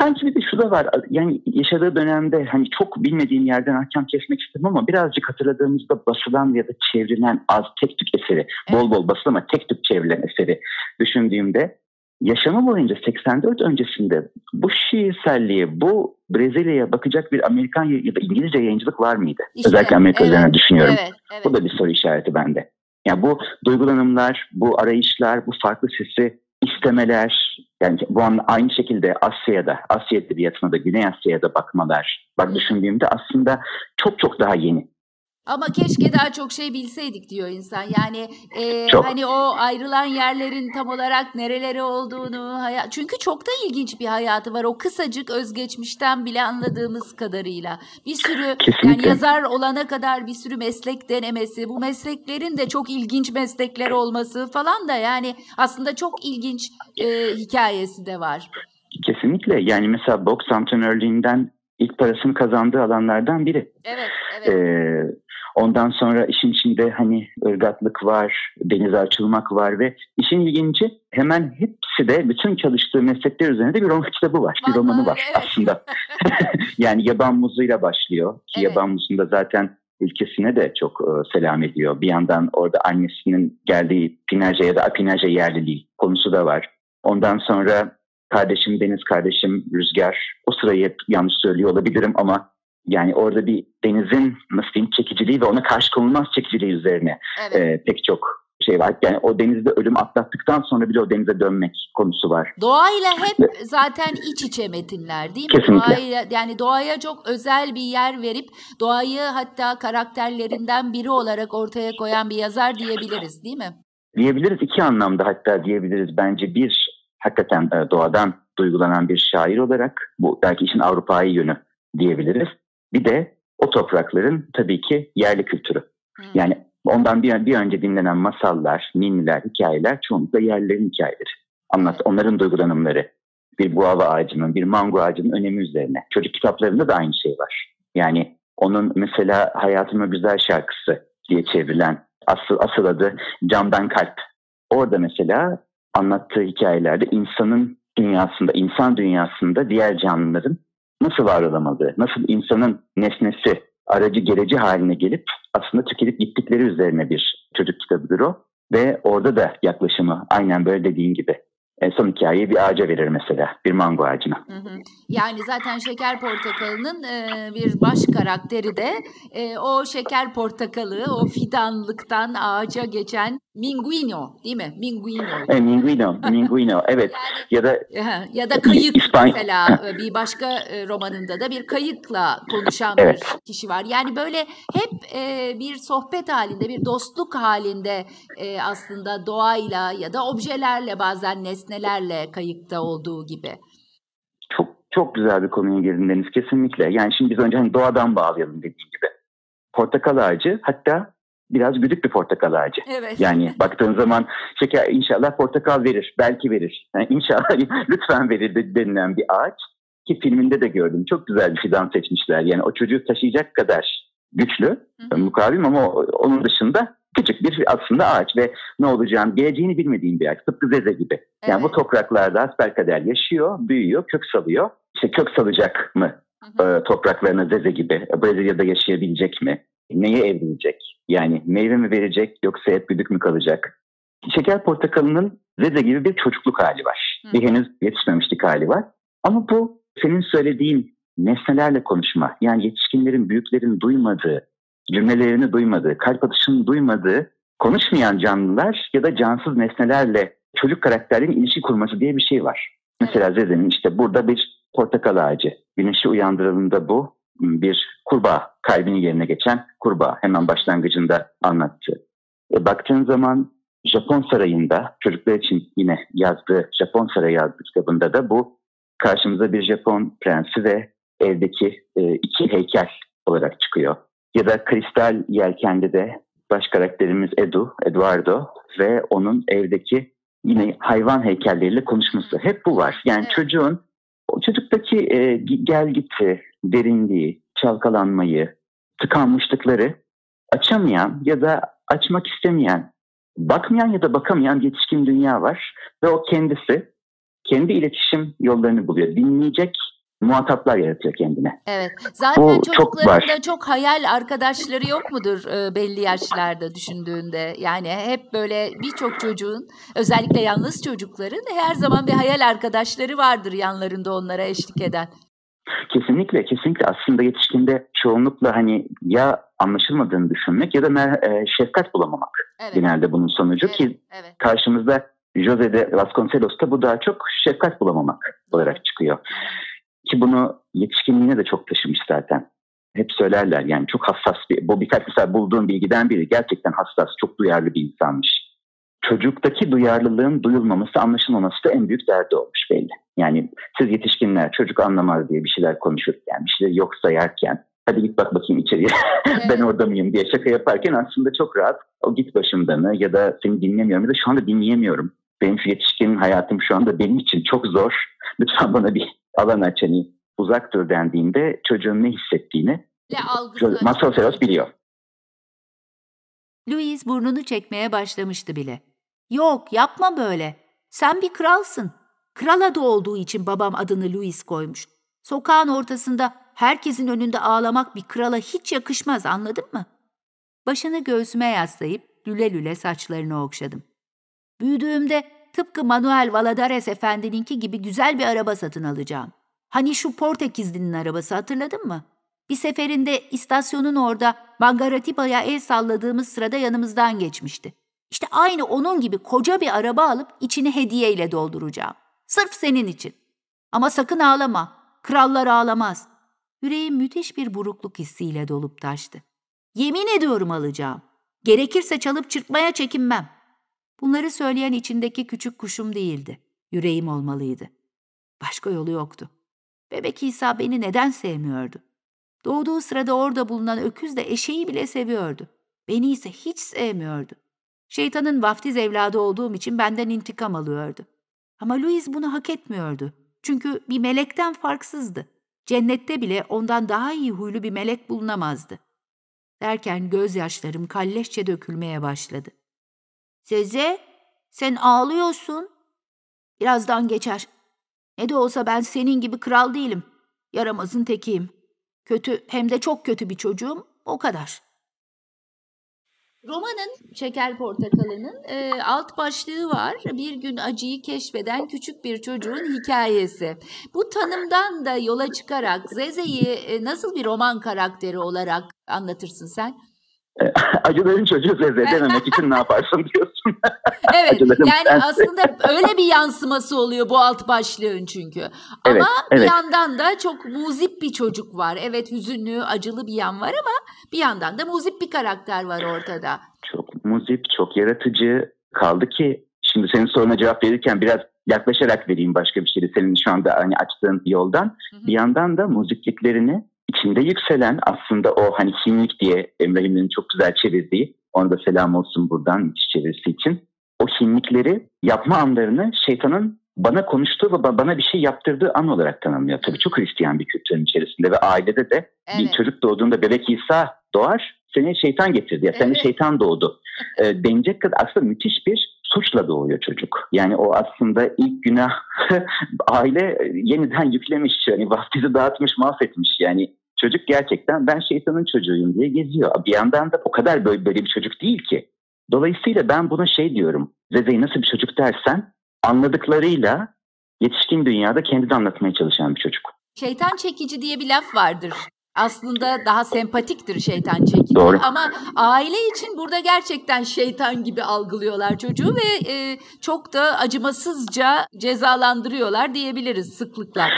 sanki bir de şu da var. Yani yaşadığı dönemde hani çok bilmediğim yerden hakem kesmek istemem ama birazcık hatırladığımızda basılan ya da çevrilen az tek tük eseri, evet. bol bol basılan ama tek tük çevrilen eseri düşündüğümde yaşamı boyunca 84 öncesinde bu şiirselliğe, bu Brezilya'ya bakacak bir Amerikan ya da İngilizce yayıncılık var mıydı? İşte, Özellikle Amerika evet, üzerine düşünüyorum. Evet, evet. Bu da bir soru işareti bende. Yani bu duygulanımlar, bu arayışlar, bu farklı sesi istemeler, yani bu an aynı şekilde Asya'da, Asya edebiyatına da Güney Asya'ya da bakmalar. Bak düşündüğümde aslında çok çok daha yeni. Ama keşke daha çok şey bilseydik diyor insan. Yani e, hani o ayrılan yerlerin tam olarak nereleri olduğunu, hayat... çünkü çok da ilginç bir hayatı var. O kısacık özgeçmişten bile anladığımız kadarıyla. Bir sürü Kesinlikle. yani yazar olana kadar bir sürü meslek denemesi, bu mesleklerin de çok ilginç meslekler olması falan da yani aslında çok ilginç e, hikayesi de var. Kesinlikle. Yani mesela boks antrenörlüğünden ilk parasını kazandığı alanlardan biri. Evet, evet. Ee, ondan sonra işin içinde hani ırgatlık var, denize açılmak var ve işin ilginci hemen hepsi de bütün çalıştığı meslekler üzerine de bir roman kitabı var, bir romanı var evet. aslında. yani Yaban Muzu'yla başlıyor ki evet. Yaban Muzu'nda zaten ülkesine de çok e, selam ediyor. Bir yandan orada annesinin geldiği Pinaje ya da Apinaje yerliliği konusu da var. Ondan sonra kardeşim Deniz, kardeşim Rüzgar. O sırayı hep yanlış söylüyor olabilirim ama yani orada bir denizin nasıl diyeyim çekiciliği ve ona karşı konulmaz çekiciliği üzerine evet. e, pek çok şey var. Yani o denizde ölüm atlattıktan sonra bile o denize dönmek konusu var. Doğayla hep zaten iç içe metinler değil mi? Kesinlikle. Doğayla, yani doğaya çok özel bir yer verip doğayı hatta karakterlerinden biri olarak ortaya koyan bir yazar diyebiliriz değil mi? Diyebiliriz iki anlamda hatta diyebiliriz. Bence bir hakikaten doğadan duygulanan bir şair olarak bu belki işin Avrupa'yı yönü diyebiliriz. Bir de o toprakların tabii ki yerli kültürü. Hmm. Yani ondan bir, bir önce dinlenen masallar, ninniler, hikayeler çoğunlukla yerlilerin hikayeleri. Anlat, onların duygulanımları. Bir guava ağacının, bir mango ağacının önemi üzerine. Çocuk kitaplarında da aynı şey var. Yani onun mesela Hayatımın Güzel şarkısı diye çevrilen asıl, asıl adı Camdan Kalp. Orada mesela anlattığı hikayelerde insanın dünyasında, insan dünyasında diğer canlıların nasıl var olamadığı, nasıl insanın nesnesi, aracı gereci haline gelip aslında tükenip gittikleri üzerine bir çocuk kitabıdır o. Ve orada da yaklaşımı aynen böyle dediğin gibi son hikayeyi bir ağaca verir mesela. Bir mango ağacına. Hı hı. Yani zaten Şeker Portakalı'nın e, bir baş karakteri de e, o şeker portakalı, o fidanlıktan ağaca geçen Minguino değil mi? Minguino. E, Minguino, Minguino evet. Yani, ya da ya da kayık İspany mesela e, bir başka e, romanında da bir kayıkla konuşan evet. bir kişi var. Yani böyle hep e, bir sohbet halinde, bir dostluk halinde e, aslında doğayla ya da objelerle bazen nesnelerle kayıkta olduğu gibi. Çok çok güzel bir konuya girdiniz kesinlikle. Yani şimdi biz önce hani doğadan bağlayalım dediğim gibi. Portakal ağacı hatta biraz güdük bir portakal ağacı. Evet. Yani baktığın zaman şeker inşallah portakal verir, belki verir. Yani inşallah lütfen verir denilen bir ağaç. Ki filminde de gördüm. Çok güzel bir fidan seçmişler. Yani o çocuğu taşıyacak kadar güçlü, hı mukavim ama onun dışında küçük bir aslında ağaç ve ne olacağını, geleceğini bilmediğim bir ağaç. Tıpkı zeze gibi. Yani evet. bu topraklarda asperkader yaşıyor, büyüyor, kök salıyor. İşte kök salacak mı hı hı. E, topraklarına zeze gibi? Brezilya'da yaşayabilecek mi? Neye evrilecek? Yani meyve mi verecek yoksa hep güdük mü kalacak? Şeker portakalının zeze gibi bir çocukluk hali var. Hı. Bir henüz yetişmemişlik hali var. Ama bu senin söylediğin nesnelerle konuşma, yani yetişkinlerin, büyüklerin duymadığı, cümlelerini duymadığı, kalp atışını duymadığı, konuşmayan canlılar ya da cansız nesnelerle çocuk karakterlerin ilişki kurması diye bir şey var. Mesela Zeze'nin işte burada bir portakal ağacı. Güneşi uyandırıldığında bu bir kurbağa, kalbini yerine geçen kurbağa. Hemen başlangıcında anlattı. E, baktığın zaman Japon sarayında çocuklar için yine yazdığı Japon sarayı yazdığı kitabında da bu karşımıza bir Japon prensi ve evdeki e, iki heykel olarak çıkıyor. Ya da Kristal Yelken'de de baş karakterimiz Edu, Eduardo ve onun evdeki yine hayvan heykelleriyle konuşması. Hep bu var. Yani çocuğun, o çocuktaki e, gel gitti, derinliği, çalkalanmayı, tıkanmışlıkları açamayan ya da açmak istemeyen, bakmayan ya da bakamayan yetişkin dünya var. Ve o kendisi kendi iletişim yollarını buluyor. Dinleyecek muhataplar yaratıyor kendine. Evet. Zaten çocukların çok da çok hayal arkadaşları yok mudur e, belli yaşlarda düşündüğünde? Yani hep böyle birçok çocuğun özellikle yalnız çocukların her zaman bir hayal arkadaşları vardır yanlarında onlara eşlik eden. Kesinlikle, kesinlikle. Aslında yetişkinde çoğunlukla hani ya anlaşılmadığını düşünmek ya da e, şefkat bulamamak evet. genelde bunun sonucu evet, ki evet. karşımızda Jose de Vasconcelos'ta bu daha çok şefkat bulamamak olarak çıkıyor. Ki bunu yetişkinliğine de çok taşımış zaten. Hep söylerler yani çok hassas bir, bu birkaç mesela bulduğum bilgiden biri gerçekten hassas, çok duyarlı bir insanmış. Çocuktaki duyarlılığın duyulmaması, anlaşılmaması da en büyük derdi olmuş belli. Yani siz yetişkinler çocuk anlamaz diye bir şeyler konuşurken, bir şeyler yok sayarken hadi git bak bakayım içeriye ben orada mıyım diye şaka yaparken aslında çok rahat o git başımdanı ya da seni dinlemiyorum ya da şu anda dinleyemiyorum. Benim şu yetişkin hayatım şu anda benim için çok zor. Lütfen bana bir alan aç hani uzak dur dendiğinde çocuğun ne hissettiğini Masal Seros biliyor. Louise burnunu çekmeye başlamıştı bile. Yok yapma böyle. Sen bir kralsın. Kral adı olduğu için babam adını Louis koymuş. Sokağın ortasında herkesin önünde ağlamak bir krala hiç yakışmaz anladın mı? Başını göğsüme yaslayıp lüle lüle saçlarını okşadım. Büyüdüğümde tıpkı Manuel Valadares efendininki gibi güzel bir araba satın alacağım. Hani şu Portekizli'nin arabası hatırladın mı? Bir seferinde istasyonun orada Mangaratipa'ya el salladığımız sırada yanımızdan geçmişti. İşte aynı onun gibi koca bir araba alıp içini hediyeyle dolduracağım. Sırf senin için. Ama sakın ağlama. Krallar ağlamaz. Yüreğim müthiş bir burukluk hissiyle dolup taştı. Yemin ediyorum alacağım. Gerekirse çalıp çırpmaya çekinmem. Bunları söyleyen içindeki küçük kuşum değildi. Yüreğim olmalıydı. Başka yolu yoktu. Bebek İsa beni neden sevmiyordu? Doğduğu sırada orada bulunan öküz de eşeği bile seviyordu. Beni ise hiç sevmiyordu. Şeytanın vaftiz evladı olduğum için benden intikam alıyordu. Ama Louis bunu hak etmiyordu. Çünkü bir melekten farksızdı. Cennette bile ondan daha iyi huylu bir melek bulunamazdı. Derken gözyaşlarım kalleşçe dökülmeye başladı. Zeze, sen ağlıyorsun. Birazdan geçer. Ne de olsa ben senin gibi kral değilim. Yaramazın tekiyim. Kötü hem de çok kötü bir çocuğum o kadar. Romanın Şeker Portakalı'nın e, alt başlığı var. Bir gün acıyı keşfeden küçük bir çocuğun hikayesi. Bu tanımdan da yola çıkarak Zeze'yi e, nasıl bir roman karakteri olarak anlatırsın sen? acıların çocuğu Zeze dememek için ne yaparsın diyorsun. evet yani sensin. aslında öyle bir yansıması oluyor bu alt başlığın çünkü. Ama evet, evet. bir yandan da çok muzip bir çocuk var. Evet hüzünlü, acılı bir yan var ama bir yandan da muzip bir karakter var ortada. Çok muzip, çok yaratıcı. Kaldı ki şimdi senin soruna cevap verirken biraz yaklaşarak vereyim başka bir şeyi senin şu anda hani açtığın yoldan. Hı hı. Bir yandan da muzipliklerini içinde yükselen aslında o hani hinlik diye Emre Himli'nin çok güzel çevirdiği, ona da selam olsun buradan müthiş çevirisi için. O hinlikleri yapma anlarını şeytanın bana konuştuğu ve bana bir şey yaptırdığı an olarak tanımlıyor. Tabii çok Hristiyan bir kültürün içerisinde ve ailede de evet. bir çocuk doğduğunda bebek İsa doğar, seni şeytan getirdi. Ya, evet. şeytan doğdu. E, denecek kadar aslında müthiş bir suçla doğuyor çocuk. Yani o aslında ilk günah aile yeniden yüklemiş. Yani vaftizi dağıtmış, mahvetmiş. Yani çocuk gerçekten ben şeytanın çocuğuyum diye geziyor. Bir yandan da o kadar böyle, böyle bir çocuk değil ki. Dolayısıyla ben buna şey diyorum. Zeze'yi nasıl bir çocuk dersen anladıklarıyla yetişkin dünyada kendini anlatmaya çalışan bir çocuk. Şeytan çekici diye bir laf vardır. Aslında daha sempatiktir şeytan çekici Doğru. ama aile için burada gerçekten şeytan gibi algılıyorlar çocuğu ve e, çok da acımasızca cezalandırıyorlar diyebiliriz sıklıkla.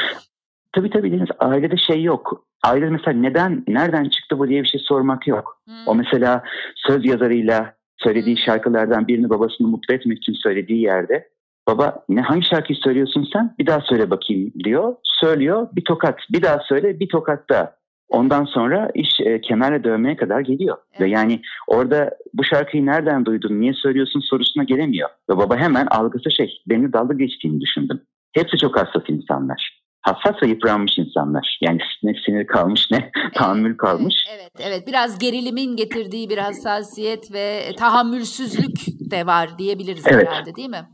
Tabii tabii Deniz ailede şey yok aile mesela neden, nereden çıktı bu diye bir şey sormak yok. Hmm. O mesela söz yazarıyla söylediği hmm. şarkılardan birini babasını mutlu etmek için söylediği yerde baba ne hangi şarkıyı söylüyorsun sen bir daha söyle bakayım diyor. Söylüyor bir tokat bir daha söyle bir tokat da. Ondan sonra iş e, kemerle dövmeye kadar geliyor. Evet. Ve yani orada bu şarkıyı nereden duydun, niye söylüyorsun sorusuna gelemiyor. Ve baba hemen algısı şey, beni dalga geçtiğini düşündüm. Hepsi çok hassas insanlar hassas ve yıpranmış insanlar. Yani ne sinir kalmış ne evet, tahammül kalmış. Evet, evet. Biraz gerilimin getirdiği bir hassasiyet ve tahammülsüzlük de var diyebiliriz evet. herhalde değil mi?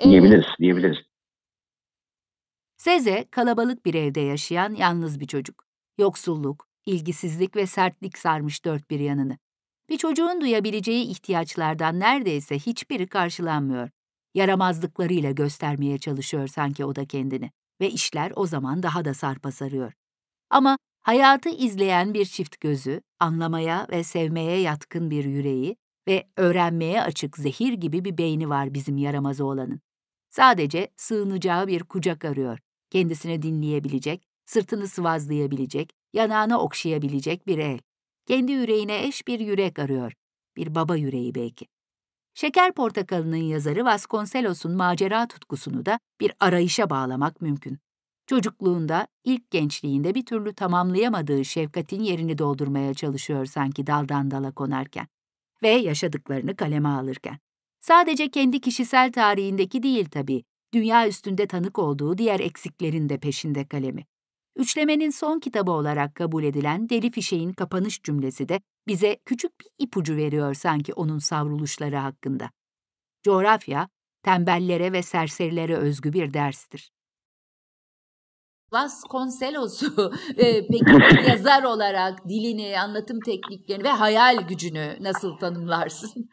Ee, diyebiliriz, diyebiliriz. Seze kalabalık bir evde yaşayan yalnız bir çocuk. Yoksulluk, ilgisizlik ve sertlik sarmış dört bir yanını. Bir çocuğun duyabileceği ihtiyaçlardan neredeyse hiçbiri karşılanmıyor. Yaramazlıklarıyla göstermeye çalışıyor sanki o da kendini ve işler o zaman daha da sarpa sarıyor. Ama hayatı izleyen bir çift gözü, anlamaya ve sevmeye yatkın bir yüreği ve öğrenmeye açık zehir gibi bir beyni var bizim yaramazı olanın. Sadece sığınacağı bir kucak arıyor, kendisini dinleyebilecek, sırtını sıvazlayabilecek, yanağını okşayabilecek bir el. Kendi yüreğine eş bir yürek arıyor, bir baba yüreği belki. Şeker Portakalı'nın yazarı Vasconcelos'un macera tutkusunu da bir arayışa bağlamak mümkün. Çocukluğunda, ilk gençliğinde bir türlü tamamlayamadığı şefkatin yerini doldurmaya çalışıyor sanki daldan dala konarken ve yaşadıklarını kaleme alırken. Sadece kendi kişisel tarihindeki değil tabii, dünya üstünde tanık olduğu diğer eksiklerin de peşinde kalemi. Üçlemenin son kitabı olarak kabul edilen Deli Fişeğin kapanış cümlesi de bize küçük bir ipucu veriyor sanki onun savruluşları hakkında. Coğrafya, tembellere ve serserilere özgü bir derstir. Vasconcelos'u e, peki yazar olarak dilini, anlatım tekniklerini ve hayal gücünü nasıl tanımlarsın?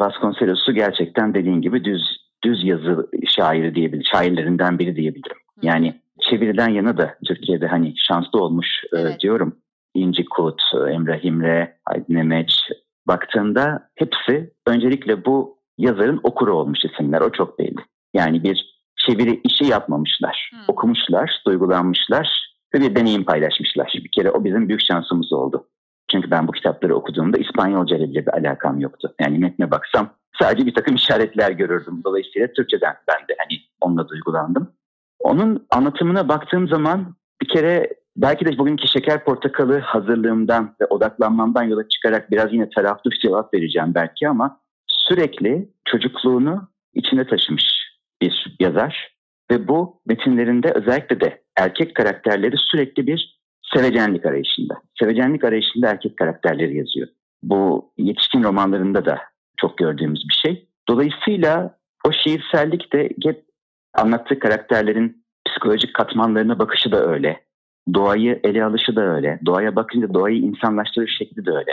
Vasconcelos'u gerçekten dediğin gibi düz düz yazı şairi diyebilirim, şairlerinden biri diyebilirim. Yani çevirilen yanı da Türkiye'de hani şanslı olmuş e, evet. e, diyorum. İnci Kut, Emre Himre, Aydın Emeç baktığında hepsi öncelikle bu yazarın okuru olmuş isimler. O çok belli. Yani bir çeviri işi yapmamışlar. Hmm. Okumuşlar, duygulanmışlar ve bir deneyim paylaşmışlar. Bir kere o bizim büyük şansımız oldu. Çünkü ben bu kitapları okuduğumda İspanyolca ile bir alakam yoktu. Yani metne baksam sadece bir takım işaretler görürdüm. Dolayısıyla Türkçeden ben de hani onunla duygulandım. Onun anlatımına baktığım zaman bir kere belki de bugünkü şeker portakalı hazırlığımdan ve odaklanmamdan yola çıkarak biraz yine taraflı cevap vereceğim belki ama sürekli çocukluğunu içine taşımış bir yazar ve bu metinlerinde özellikle de erkek karakterleri sürekli bir sevecenlik arayışında. Sevecenlik arayışında erkek karakterleri yazıyor. Bu yetişkin romanlarında da çok gördüğümüz bir şey. Dolayısıyla o şiirsellik de hep anlattığı karakterlerin psikolojik katmanlarına bakışı da öyle. Doğayı ele alışı da öyle. Doğaya bakınca doğayı insanlaştırır şekli de öyle.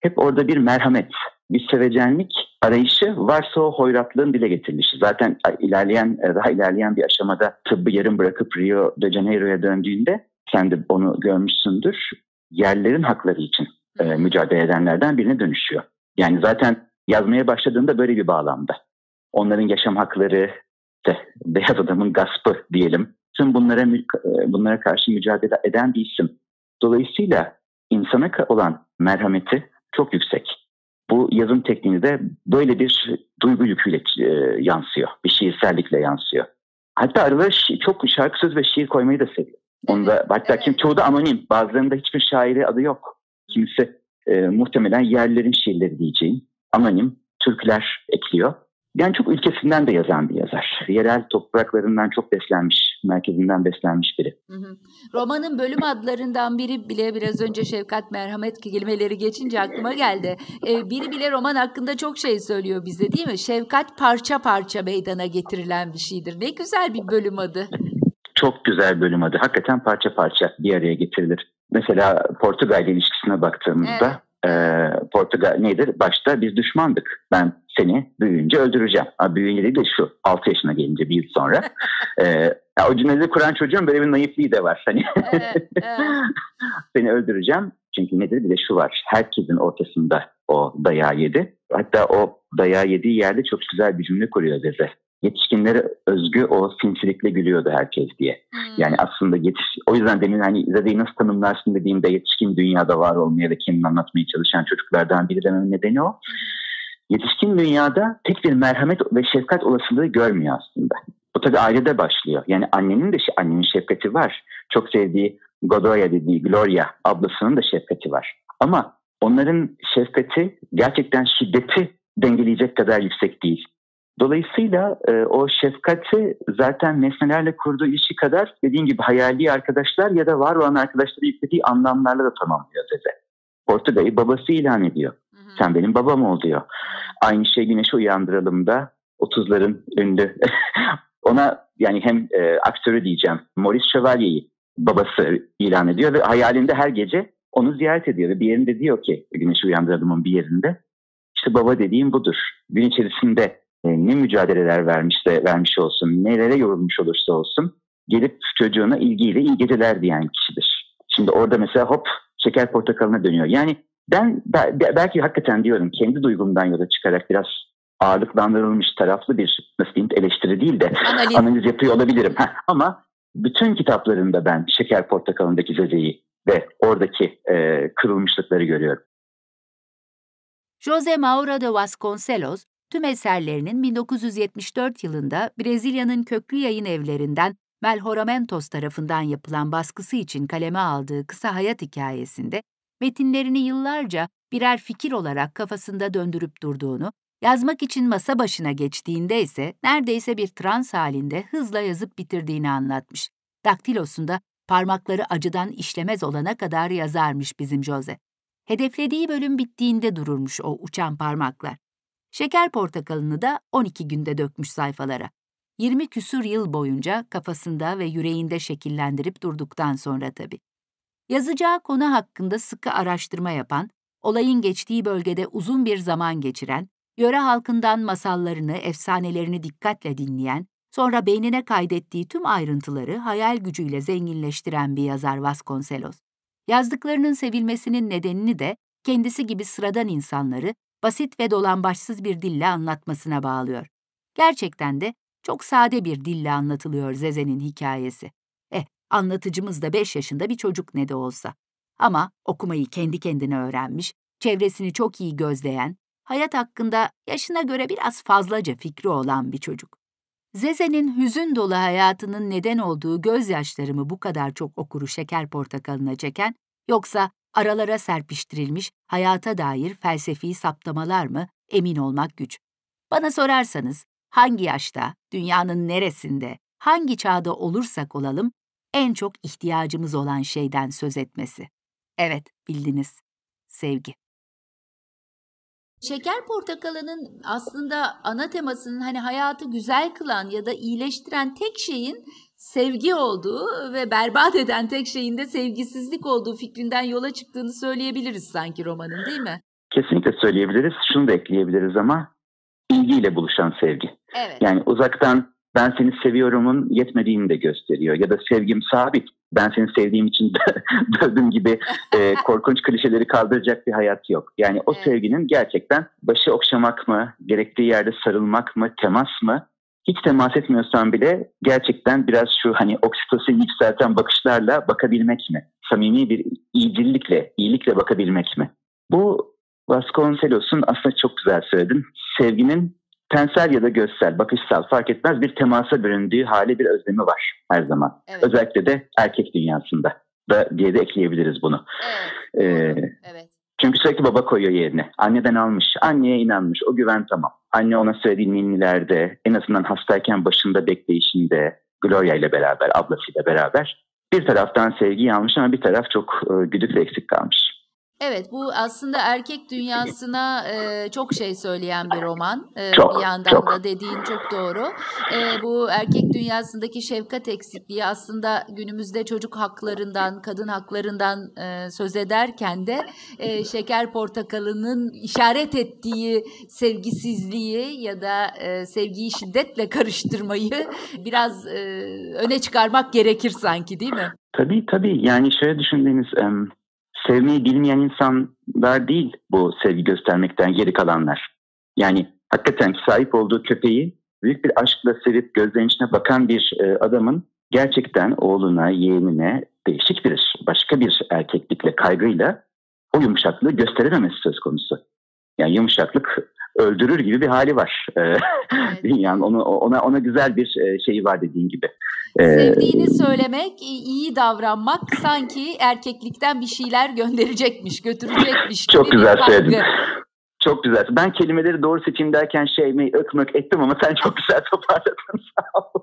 Hep orada bir merhamet, bir sevecenlik arayışı varsa o hoyratlığın dile getirilişi. Zaten ilerleyen, daha ilerleyen bir aşamada tıbbı yarım bırakıp Rio de Janeiro'ya döndüğünde sen de onu görmüşsündür. Yerlerin hakları için e, mücadele edenlerden birine dönüşüyor. Yani zaten yazmaya başladığında böyle bir bağlamda. Onların yaşam hakları, işte beyaz adamın gaspı diyelim. Tüm bunlara e, bunlara karşı mücadele eden bir isim. Dolayısıyla insana olan merhameti çok yüksek. Bu yazım tekniği de böyle bir duygu yüküyle e, yansıyor. Bir şiirsellikle yansıyor. Hatta aralara çok şarkı söz ve şiir koymayı da seviyor. Onda hatta kim çoğu da anonim. Bazılarında hiçbir şairi adı yok. Kimisi e, muhtemelen yerlerin şiirleri diyeceğim. Anonim türküler ekliyor. Yani çok ülkesinden de yazan bir yazar. Yerel topraklarından çok beslenmiş, merkezinden beslenmiş biri. Hı hı. Romanın bölüm adlarından biri bile biraz önce Şefkat Merhamet kelimeleri geçince aklıma geldi. Ee, biri bile roman hakkında çok şey söylüyor bize değil mi? Şefkat parça parça meydana getirilen bir şeydir. Ne güzel bir bölüm adı. Çok güzel bölüm adı. Hakikaten parça parça bir araya getirilir. Mesela Portugal ilişkisine baktığımızda evet e, Portugal nedir? Başta biz düşmandık. Ben seni büyüyünce öldüreceğim. Ha, büyüyünce değil de şu 6 yaşına gelince bir yıl sonra. e, ya, o cümleleri kuran çocuğun böyle bir naifliği de var. Hani evet, evet. seni öldüreceğim. Çünkü nedir? Bir de şu var. Herkesin ortasında o dayağı yedi. Hatta o dayağı yediği yerde çok güzel bir cümle kuruyor Zeze yetişkinlere özgü o sinsilikle gülüyordu herkes diye. Hmm. Yani aslında yetiş o yüzden demin hani Zede'yi nasıl tanımlarsın dediğimde yetişkin dünyada var olmaya ve kendini anlatmaya çalışan çocuklardan biri dememin nedeni o. Hmm. Yetişkin dünyada tek bir merhamet ve şefkat olasılığı görmüyor aslında. Bu tabii ailede başlıyor. Yani annenin de annenin şefkati var. Çok sevdiği Godoya dediği Gloria ablasının da şefkati var. Ama onların şefkati gerçekten şiddeti dengeleyecek kadar yüksek değil. Dolayısıyla e, o şefkati zaten nesnelerle kurduğu ilişki kadar dediğim gibi hayali arkadaşlar ya da var olan arkadaşları yüklediği anlamlarla da tamamlıyor Zeze. Portuga'yı babası ilan ediyor. Hı hı. Sen benim babam ol diyor. Aynı şey güneşi uyandıralım da 30'ların ünlü ona yani hem e, aktörü diyeceğim Maurice Chevalier'i babası ilan ediyor ve hayalinde her gece onu ziyaret ediyor ve bir yerinde diyor ki güneşi uyandıralımın bir yerinde işte baba dediğim budur. Gün içerisinde ne mücadeleler vermişse vermiş olsun, nelere yorulmuş olursa olsun gelip çocuğuna ilgiyle iyi geceler diyen kişidir. Şimdi orada mesela hop şeker portakalına dönüyor. Yani ben belki hakikaten diyorum kendi duygumdan yola çıkarak biraz ağırlıklandırılmış taraflı bir nasıl diyeyim eleştiri değil de analiz, analiz yapıyor olabilirim. Ama bütün kitaplarında ben şeker portakalındaki zezeyi ve oradaki e, kırılmışlıkları görüyorum. Jose Mauro de Vasconcelos tüm eserlerinin 1974 yılında Brezilya'nın köklü yayın evlerinden Melhoramentos tarafından yapılan baskısı için kaleme aldığı kısa hayat hikayesinde metinlerini yıllarca birer fikir olarak kafasında döndürüp durduğunu, yazmak için masa başına geçtiğinde ise neredeyse bir trans halinde hızla yazıp bitirdiğini anlatmış. Daktilosunda parmakları acıdan işlemez olana kadar yazarmış bizim Jose. Hedeflediği bölüm bittiğinde dururmuş o uçan parmaklar. Şeker portakalını da 12 günde dökmüş sayfalara. 20 küsur yıl boyunca kafasında ve yüreğinde şekillendirip durduktan sonra tabii. Yazacağı konu hakkında sıkı araştırma yapan, olayın geçtiği bölgede uzun bir zaman geçiren, yöre halkından masallarını, efsanelerini dikkatle dinleyen, sonra beynine kaydettiği tüm ayrıntıları hayal gücüyle zenginleştiren bir yazar Vasconcelos. Yazdıklarının sevilmesinin nedenini de kendisi gibi sıradan insanları basit ve dolambaçsız bir dille anlatmasına bağlıyor. Gerçekten de çok sade bir dille anlatılıyor Zeze'nin hikayesi. Eh, anlatıcımız da beş yaşında bir çocuk ne de olsa. Ama okumayı kendi kendine öğrenmiş, çevresini çok iyi gözleyen, hayat hakkında yaşına göre biraz fazlaca fikri olan bir çocuk. Zeze'nin hüzün dolu hayatının neden olduğu gözyaşlarımı bu kadar çok okuru şeker portakalına çeken, yoksa aralara serpiştirilmiş hayata dair felsefi saptamalar mı emin olmak güç. Bana sorarsanız hangi yaşta, dünyanın neresinde, hangi çağda olursak olalım en çok ihtiyacımız olan şeyden söz etmesi. Evet, bildiniz. Sevgi. Şeker portakalının aslında ana temasının hani hayatı güzel kılan ya da iyileştiren tek şeyin sevgi olduğu ve berbat eden tek şeyin de sevgisizlik olduğu fikrinden yola çıktığını söyleyebiliriz sanki romanın değil mi? Kesinlikle söyleyebiliriz. Şunu da ekleyebiliriz ama ilgiyle buluşan sevgi. Evet. Yani uzaktan ben seni seviyorumun yetmediğini de gösteriyor. Ya da sevgim sabit. Ben seni sevdiğim için dövdüm gibi e, korkunç klişeleri kaldıracak bir hayat yok. Yani o evet. sevginin gerçekten başı okşamak mı, gerektiği yerde sarılmak mı, temas mı? Hiç temas etmiyorsan bile gerçekten biraz şu hani oksitosin yükselten bakışlarla bakabilmek mi? Samimi bir iyicillikle, iyilikle bakabilmek mi? Bu Vasconcelos'un aslında çok güzel söyledin. Sevginin tensel ya da görsel, bakışsal fark etmez bir temasa büründüğü hali bir özlemi var her zaman. Evet. Özellikle de erkek dünyasında da diye de ekleyebiliriz bunu. Evet. Ee, evet. Çünkü sürekli baba koyuyor yerine. Anneden almış, anneye inanmış, o güven tamam. Anne ona söylediği ninnilerde, en azından hastayken başında bekleyişinde, Gloria ile beraber, ablasıyla beraber bir taraftan sevgi almış ama bir taraf çok e, güdük ve eksik kalmış. Evet bu aslında erkek dünyasına e, çok şey söyleyen bir roman. E, çok, bir yandan çok. da dediğin çok doğru. E, bu erkek dünyasındaki şefkat eksikliği aslında günümüzde çocuk haklarından, kadın haklarından e, söz ederken de e, şeker portakalının işaret ettiği sevgisizliği ya da e, sevgiyi şiddetle karıştırmayı biraz e, öne çıkarmak gerekir sanki değil mi? Tabii tabii yani şöyle düşündüğünüz sevmeyi bilmeyen insanlar değil bu sevgi göstermekten geri kalanlar. Yani hakikaten sahip olduğu köpeği büyük bir aşkla sevip gözlerinin içine bakan bir e, adamın gerçekten oğluna, yeğenine değişik bir, başka bir erkeklikle, kaygıyla o yumuşaklığı gösterememesi söz konusu. Yani yumuşaklık öldürür gibi bir hali var. E, evet. Dünyanın onu, ona, ona güzel bir e, şeyi var dediğin gibi. Ee, Sevdiğini söylemek, iyi davranmak sanki erkeklikten bir şeyler gönderecekmiş, götürecekmiş gibi Çok güzel söyledin. Çok güzel. Ben kelimeleri doğru seçeyim derken şey mi ıkmık ettim ama sen çok güzel toparladın. Sağ ol.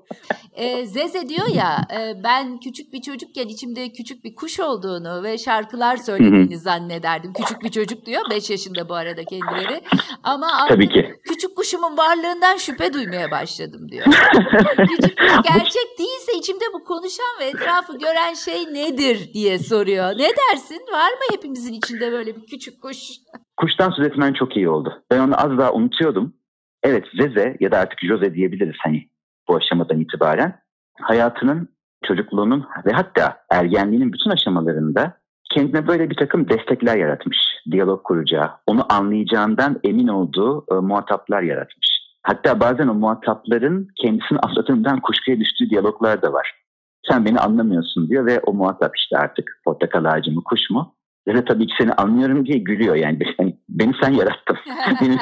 E, Zeze diyor ya e, ben küçük bir çocukken içimde küçük bir kuş olduğunu ve şarkılar söylediğini zannederdim. Küçük bir çocuk diyor. 5 yaşında bu arada kendileri. Ama Tabii ki. küçük kuşumun varlığından şüphe duymaya başladım diyor. küçük kuş gerçek değilse içimde bu konuşan ve etrafı gören şey nedir diye soruyor. Ne dersin? Var mı hepimizin içinde böyle bir küçük kuş? Kuştan söz etmen çok iyi oldu. Ben onu az daha unutuyordum. Evet Zeze ya da artık Jose diyebiliriz hani bu aşamadan itibaren. Hayatının, çocukluğunun ve hatta ergenliğinin bütün aşamalarında kendine böyle bir takım destekler yaratmış. Diyalog kuracağı, onu anlayacağından emin olduğu e, muhataplar yaratmış. Hatta bazen o muhatapların kendisini afladığından kuşkuya düştüğü diyaloglar da var. Sen beni anlamıyorsun diyor ve o muhatap işte artık portakal ağacı mı kuş mu ya tabii ki seni anlıyorum diye gülüyor yani. Beni, beni sen yarattın. beni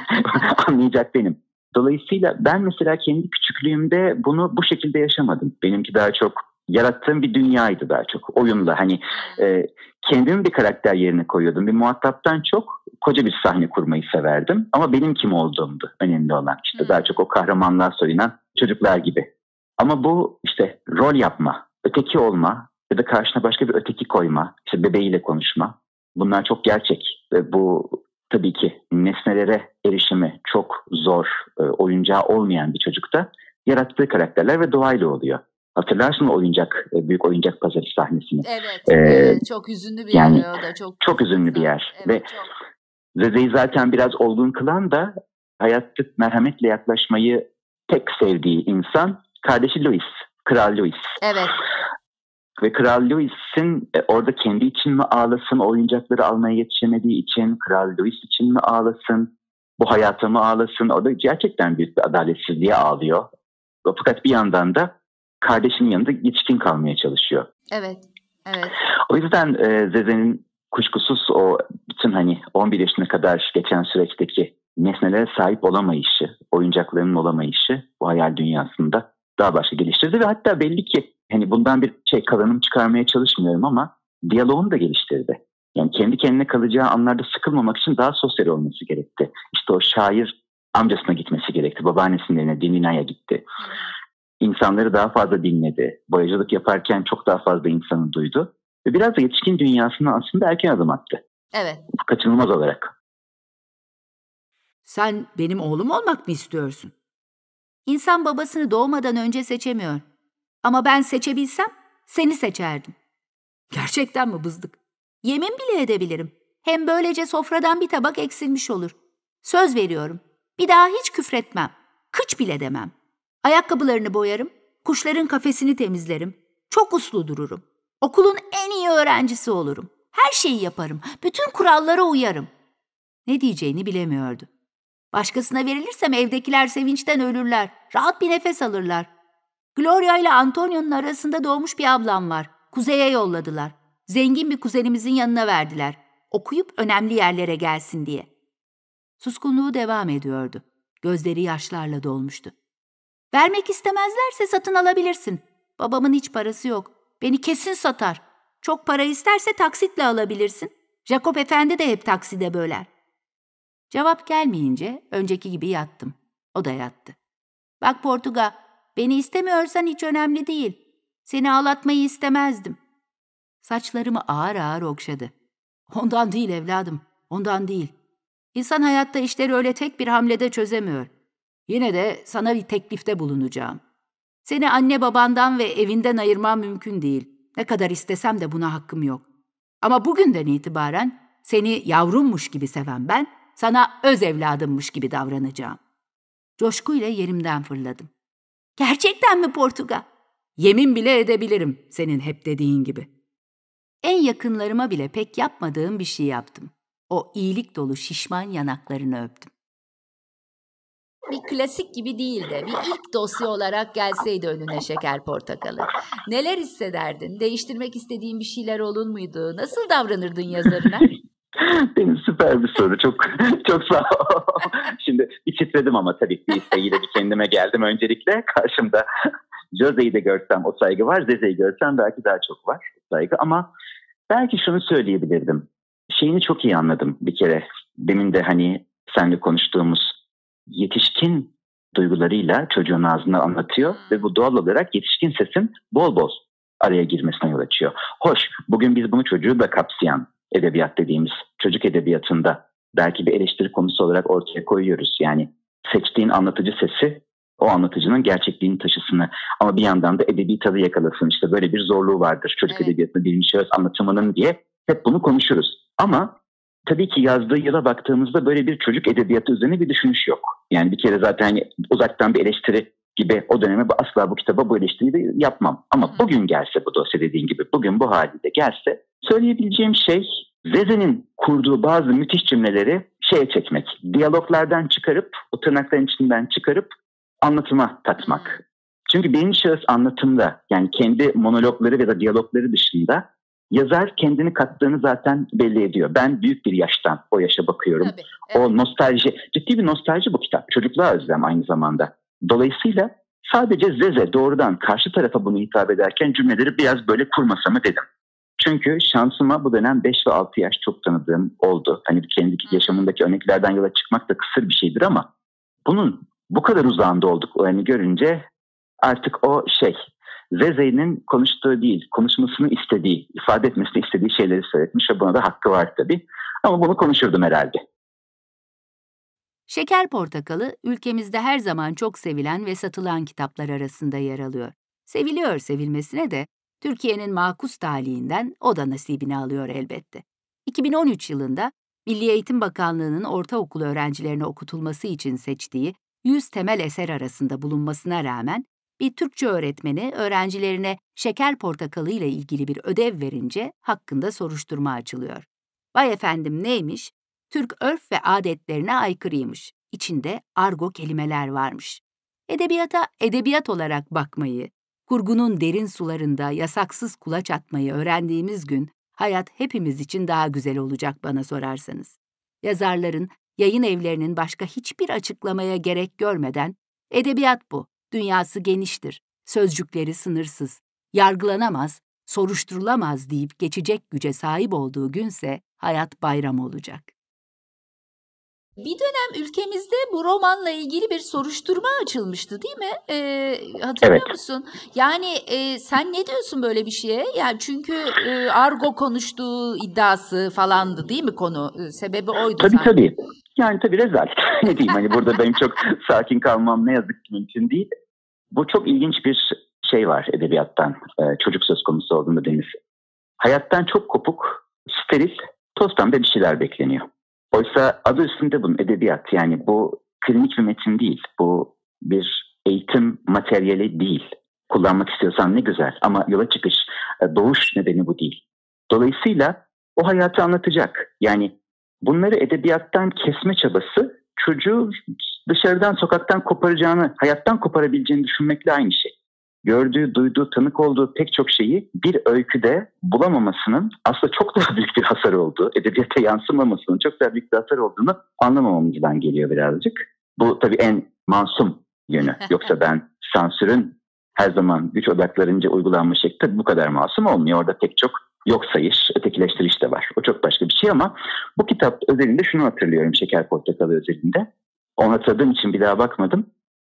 anlayacak benim. Dolayısıyla ben mesela kendi küçüklüğümde bunu bu şekilde yaşamadım. Benimki daha çok yarattığım bir dünyaydı daha çok. Oyunla hani e, kendimi bir karakter yerine koyuyordum. Bir muhataptan çok koca bir sahne kurmayı severdim. Ama benim kim olduğumdu önemli olan. İşte hmm. daha çok o kahramanlar soyunan çocuklar gibi. Ama bu işte rol yapma, öteki olma ya da karşına başka bir öteki koyma, işte bebeğiyle konuşma. Bunlar çok gerçek ve bu tabii ki nesnelere erişimi çok zor, e, oyuncağı olmayan bir çocukta yarattığı karakterler ve doğayla oluyor. Hatırlarsın oyuncak, e, büyük oyuncak pazarı sahnesini. Evet, ee, çok hüzünlü bir yani, yer o da. Çok, çok hüzünlü bir yer. Evet, ve çok. Zeze'yi zaten biraz olgun kılan da hayatta merhametle yaklaşmayı tek sevdiği insan kardeşi Louis, Kral Louis. Evet. Ve Kral Louis'in e, orada kendi için mi ağlasın, oyuncakları almaya yetişemediği için, Kral Louis için mi ağlasın, bu hayata mı ağlasın, orada gerçekten bir adaletsizliğe ağlıyor. Fakat bir yandan da kardeşinin yanında yetişkin kalmaya çalışıyor. Evet, evet. O yüzden e, Zeze'nin kuşkusuz o bütün hani 11 yaşına kadar geçen süreçteki nesnelere sahip olamayışı, oyuncaklarının olamayışı bu hayal dünyasında daha başka geliştirdi ve hatta belli ki hani bundan bir şey kazanım çıkarmaya çalışmıyorum ama diyaloğunu da geliştirdi. Yani kendi kendine kalacağı anlarda sıkılmamak için daha sosyal olması gerekti. İşte o şair amcasına gitmesi gerekti. Babaannesinin evine Dinina'ya gitti. İnsanları daha fazla dinledi. Boyacılık yaparken çok daha fazla insanı duydu. Ve biraz da yetişkin dünyasına aslında erken adım attı. Evet. Kaçınılmaz olarak. Sen benim oğlum olmak mı istiyorsun? İnsan babasını doğmadan önce seçemiyor. Ama ben seçebilsem seni seçerdim. Gerçekten mi bızdık? Yemin bile edebilirim. Hem böylece sofradan bir tabak eksilmiş olur. Söz veriyorum. Bir daha hiç küfretmem. Kıç bile demem. Ayakkabılarını boyarım, kuşların kafesini temizlerim. Çok uslu dururum. Okulun en iyi öğrencisi olurum. Her şeyi yaparım. Bütün kurallara uyarım. Ne diyeceğini bilemiyordu. Başkasına verilirsem evdekiler sevinçten ölürler. Rahat bir nefes alırlar. Gloria ile Antonio'nun arasında doğmuş bir ablam var. Kuzeye yolladılar. Zengin bir kuzenimizin yanına verdiler. Okuyup önemli yerlere gelsin diye. Suskunluğu devam ediyordu. Gözleri yaşlarla dolmuştu. Vermek istemezlerse satın alabilirsin. Babamın hiç parası yok. Beni kesin satar. Çok para isterse taksitle alabilirsin. Jacob Efendi de hep takside böler. Cevap gelmeyince önceki gibi yattım. O da yattı. Bak Portuga, beni istemiyorsan hiç önemli değil. Seni ağlatmayı istemezdim. Saçlarımı ağır ağır okşadı. Ondan değil evladım, ondan değil. İnsan hayatta işleri öyle tek bir hamlede çözemiyor. Yine de sana bir teklifte bulunacağım. Seni anne babandan ve evinden ayırmam mümkün değil. Ne kadar istesem de buna hakkım yok. Ama bugünden itibaren seni yavrummuş gibi seven ben, sana öz evladımmış gibi davranacağım. Coşkuyla yerimden fırladım. Gerçekten mi Portuga? Yemin bile edebilirim senin hep dediğin gibi. En yakınlarıma bile pek yapmadığım bir şey yaptım. O iyilik dolu şişman yanaklarını öptüm. Bir klasik gibi değil de bir ilk dosya olarak gelseydi önüne şeker portakalı. Neler hissederdin? Değiştirmek istediğin bir şeyler olur muydu? Nasıl davranırdın yazarına? Benim süper bir soru. Çok çok sağ ol. Şimdi bir titredim ama tabii ki isteğiyle bir kendime geldim öncelikle. Karşımda Jose'yi de görsem o saygı var. Zeze'yi görsem belki daha çok var saygı. Ama belki şunu söyleyebilirdim. Şeyini çok iyi anladım bir kere. Demin de hani senle konuştuğumuz yetişkin duygularıyla çocuğun ağzından anlatıyor ve bu doğal olarak yetişkin sesin bol bol araya girmesine yol açıyor. Hoş, bugün biz bunu çocuğu da kapsayan edebiyat dediğimiz çocuk edebiyatında belki bir eleştiri konusu olarak ortaya koyuyoruz. Yani seçtiğin anlatıcı sesi o anlatıcının gerçekliğini taşısını ama bir yandan da edebi tadı yakalasın. İşte böyle bir zorluğu vardır çocuk evet. edebiyatında birinci şahıs anlatımının diye hep bunu konuşuruz. Ama tabii ki yazdığı yıla baktığımızda böyle bir çocuk edebiyatı üzerine bir düşünüş yok. Yani bir kere zaten uzaktan bir eleştiri gibi o döneme asla bu kitaba bu eleştiriyi de yapmam. Ama bugün gelse bu dosya dediğin gibi bugün bu haliyle gelse söyleyebileceğim şey Zeze'nin kurduğu bazı müthiş cümleleri şeye çekmek. Diyaloglardan çıkarıp, o tırnakların içinden çıkarıp anlatıma katmak. Çünkü birinci şahıs anlatımda yani kendi monologları ya da diyalogları dışında yazar kendini kattığını zaten belli ediyor. Ben büyük bir yaştan o yaşa bakıyorum. Tabii, evet. O nostalji, ciddi bir nostalji bu kitap. Çocukluğa özlem aynı zamanda. Dolayısıyla sadece Zeze doğrudan karşı tarafa bunu hitap ederken cümleleri biraz böyle kurmasa mı dedim. Çünkü şansıma bu dönem 5 ve 6 yaş çok tanıdığım oldu. Hani kendi yaşamındaki örneklerden yola çıkmak da kısır bir şeydir ama bunun bu kadar uzağında olduklarını görünce artık o şey Zeze'nin konuştuğu değil, konuşmasını istediği, ifade etmesini istediği şeyleri söyletmiş ve buna da hakkı var tabii. Ama bunu konuşurdum herhalde. Şeker Portakalı ülkemizde her zaman çok sevilen ve satılan kitaplar arasında yer alıyor. Seviliyor sevilmesine de Türkiye'nin makus talihinden o da nasibini alıyor elbette. 2013 yılında Milli Eğitim Bakanlığı'nın ortaokul öğrencilerine okutulması için seçtiği 100 temel eser arasında bulunmasına rağmen bir Türkçe öğretmeni öğrencilerine şeker portakalı ile ilgili bir ödev verince hakkında soruşturma açılıyor. Vay efendim neymiş? Türk örf ve adetlerine aykırıymış. İçinde argo kelimeler varmış. Edebiyata edebiyat olarak bakmayı, kurgunun derin sularında yasaksız kulaç atmayı öğrendiğimiz gün hayat hepimiz için daha güzel olacak bana sorarsanız. Yazarların, yayın evlerinin başka hiçbir açıklamaya gerek görmeden edebiyat bu, dünyası geniştir, sözcükleri sınırsız, yargılanamaz, soruşturulamaz deyip geçecek güce sahip olduğu günse hayat bayram olacak. Bir dönem ülkemizde bu romanla ilgili bir soruşturma açılmıştı değil mi? Ee, hatırlıyor evet. musun? Yani e, sen ne diyorsun böyle bir şeye? Yani çünkü e, argo konuştuğu iddiası falandı değil mi konu? E, sebebi oydu. Tabii sanki. tabii. Yani tabii rezalet. ne diyeyim hani burada benim çok sakin kalmam ne yazık ki mümkün değil. Bu çok ilginç bir şey var edebiyattan e, çocuk söz konusu olduğunda Deniz. Hayattan çok kopuk, steril, toz pembe bir şeyler bekleniyor. Oysa adı üstünde bunun edebiyat yani bu klinik bir metin değil. Bu bir eğitim materyali değil. Kullanmak istiyorsan ne güzel ama yola çıkış, e, doğuş nedeni bu değil. Dolayısıyla o hayatı anlatacak. Yani bunları edebiyattan kesme çabası çocuğu dışarıdan sokaktan koparacağını, hayattan koparabileceğini düşünmekle aynı şey. Gördüğü, duyduğu, tanık olduğu pek çok şeyi bir öyküde bulamamasının aslında çok daha büyük bir hasar olduğu, edebiyata yansımamasının çok daha büyük bir hasar olduğunu anlamamamızdan geliyor birazcık. Bu tabii en masum yönü. Yoksa ben sansürün her zaman güç odaklarınca uygulanmış şekli bu kadar masum olmuyor. Orada pek çok yok sayış, ötekileştiriş de var. O çok başka bir şey ama bu kitap özelinde şunu hatırlıyorum Şeker Portakalı özelinde. Onu hatırladığım için bir daha bakmadım.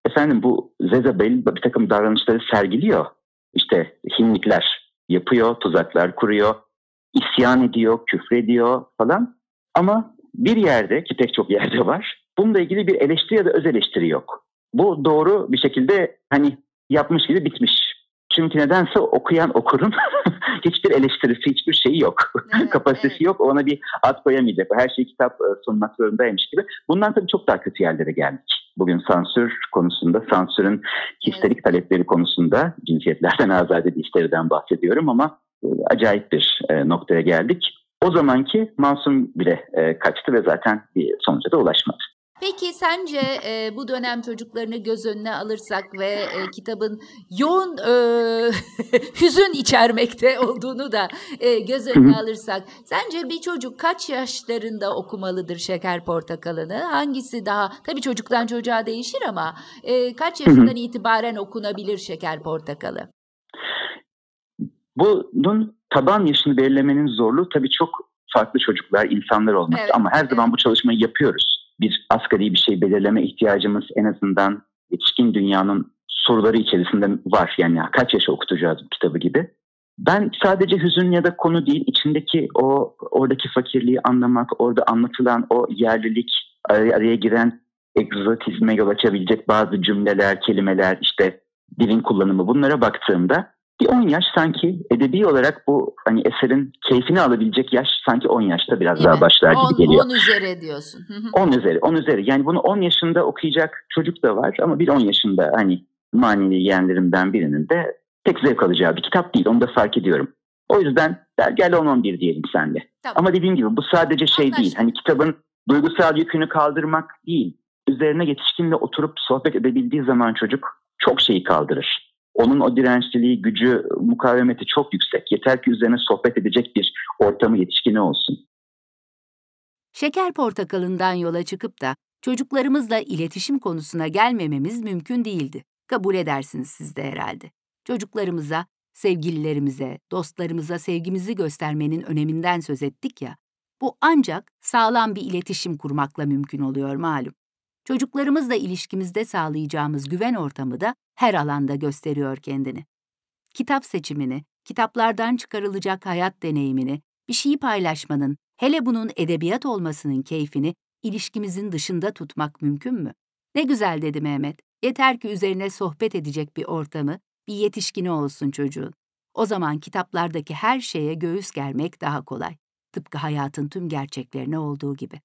Efendim bu Zezabel bir takım davranışları sergiliyor. İşte hinlikler yapıyor, tuzaklar kuruyor, isyan ediyor, küfrediyor falan. Ama bir yerde ki pek çok yerde var. Bununla ilgili bir eleştiri ya da öz eleştiri yok. Bu doğru bir şekilde hani yapmış gibi bitmiş çünkü nedense okuyan okurun hiçbir eleştirisi, hiçbir şeyi yok. Evet, Kapasitesi evet. yok. Ona bir at koyamayacak. Her şeyi kitap e, sunmak zorundaymış gibi. Bundan tabii çok daha kötü yerlere geldik. Bugün sansür konusunda, sansürün histerik evet. talepleri konusunda cinsiyetlerden azade bir işlerden bahsediyorum ama e, acayip bir e, noktaya geldik. O zamanki masum bile kaçtı ve zaten bir sonuca da ulaşmadı. Peki sence e, bu dönem çocuklarını göz önüne alırsak ve e, kitabın yoğun e, hüzün içermekte olduğunu da e, göz önüne alırsak sence bir çocuk kaç yaşlarında okumalıdır şeker portakalını? Hangisi daha tabii çocuktan çocuğa değişir ama e, kaç yaşından itibaren okunabilir şeker portakalı? Bunun taban yaşını belirlemenin zorluğu tabii çok farklı çocuklar, insanlar olması evet, ama her zaman bu çalışmayı yapıyoruz bir asgari bir şey belirleme ihtiyacımız en azından yetişkin dünyanın soruları içerisinde var. Yani kaç yaşa okutacağız bu kitabı gibi. Ben sadece hüzün ya da konu değil, içindeki o oradaki fakirliği anlamak, orada anlatılan o yerlilik, araya, araya giren egzotizme yol açabilecek bazı cümleler, kelimeler, işte dilin kullanımı bunlara baktığımda bir 10 yaş sanki edebi olarak bu hani eserin keyfini alabilecek yaş sanki 10 yaşta biraz Değil daha mi? başlar gibi 10, geliyor. 10 üzeri diyorsun. 10 üzeri, 10 üzeri. Yani bunu 10 yaşında okuyacak çocuk da var ama bir 10 yaşında hani manevi yeğenlerimden birinin de tek zevk alacağı bir kitap değil. Onu da fark ediyorum. O yüzden gel 10-11 diyelim senle. Tamam. Ama dediğim gibi bu sadece şey Anlaştık. değil. Hani kitabın duygusal yükünü kaldırmak değil. Üzerine yetişkinle oturup sohbet edebildiği zaman çocuk çok şeyi kaldırır. Onun o dirençliliği, gücü, mukavemeti çok yüksek. Yeter ki üzerine sohbet edecek bir ortamı yetişkini olsun. Şeker portakalından yola çıkıp da çocuklarımızla iletişim konusuna gelmememiz mümkün değildi. Kabul edersiniz siz de herhalde. Çocuklarımıza, sevgililerimize, dostlarımıza sevgimizi göstermenin öneminden söz ettik ya, bu ancak sağlam bir iletişim kurmakla mümkün oluyor malum. Çocuklarımızla ilişkimizde sağlayacağımız güven ortamı da her alanda gösteriyor kendini. Kitap seçimini, kitaplardan çıkarılacak hayat deneyimini, bir şeyi paylaşmanın, hele bunun edebiyat olmasının keyfini ilişkimizin dışında tutmak mümkün mü? Ne güzel dedi Mehmet. Yeter ki üzerine sohbet edecek bir ortamı, bir yetişkini olsun çocuğun. O zaman kitaplardaki her şeye göğüs germek daha kolay. Tıpkı hayatın tüm gerçeklerine olduğu gibi.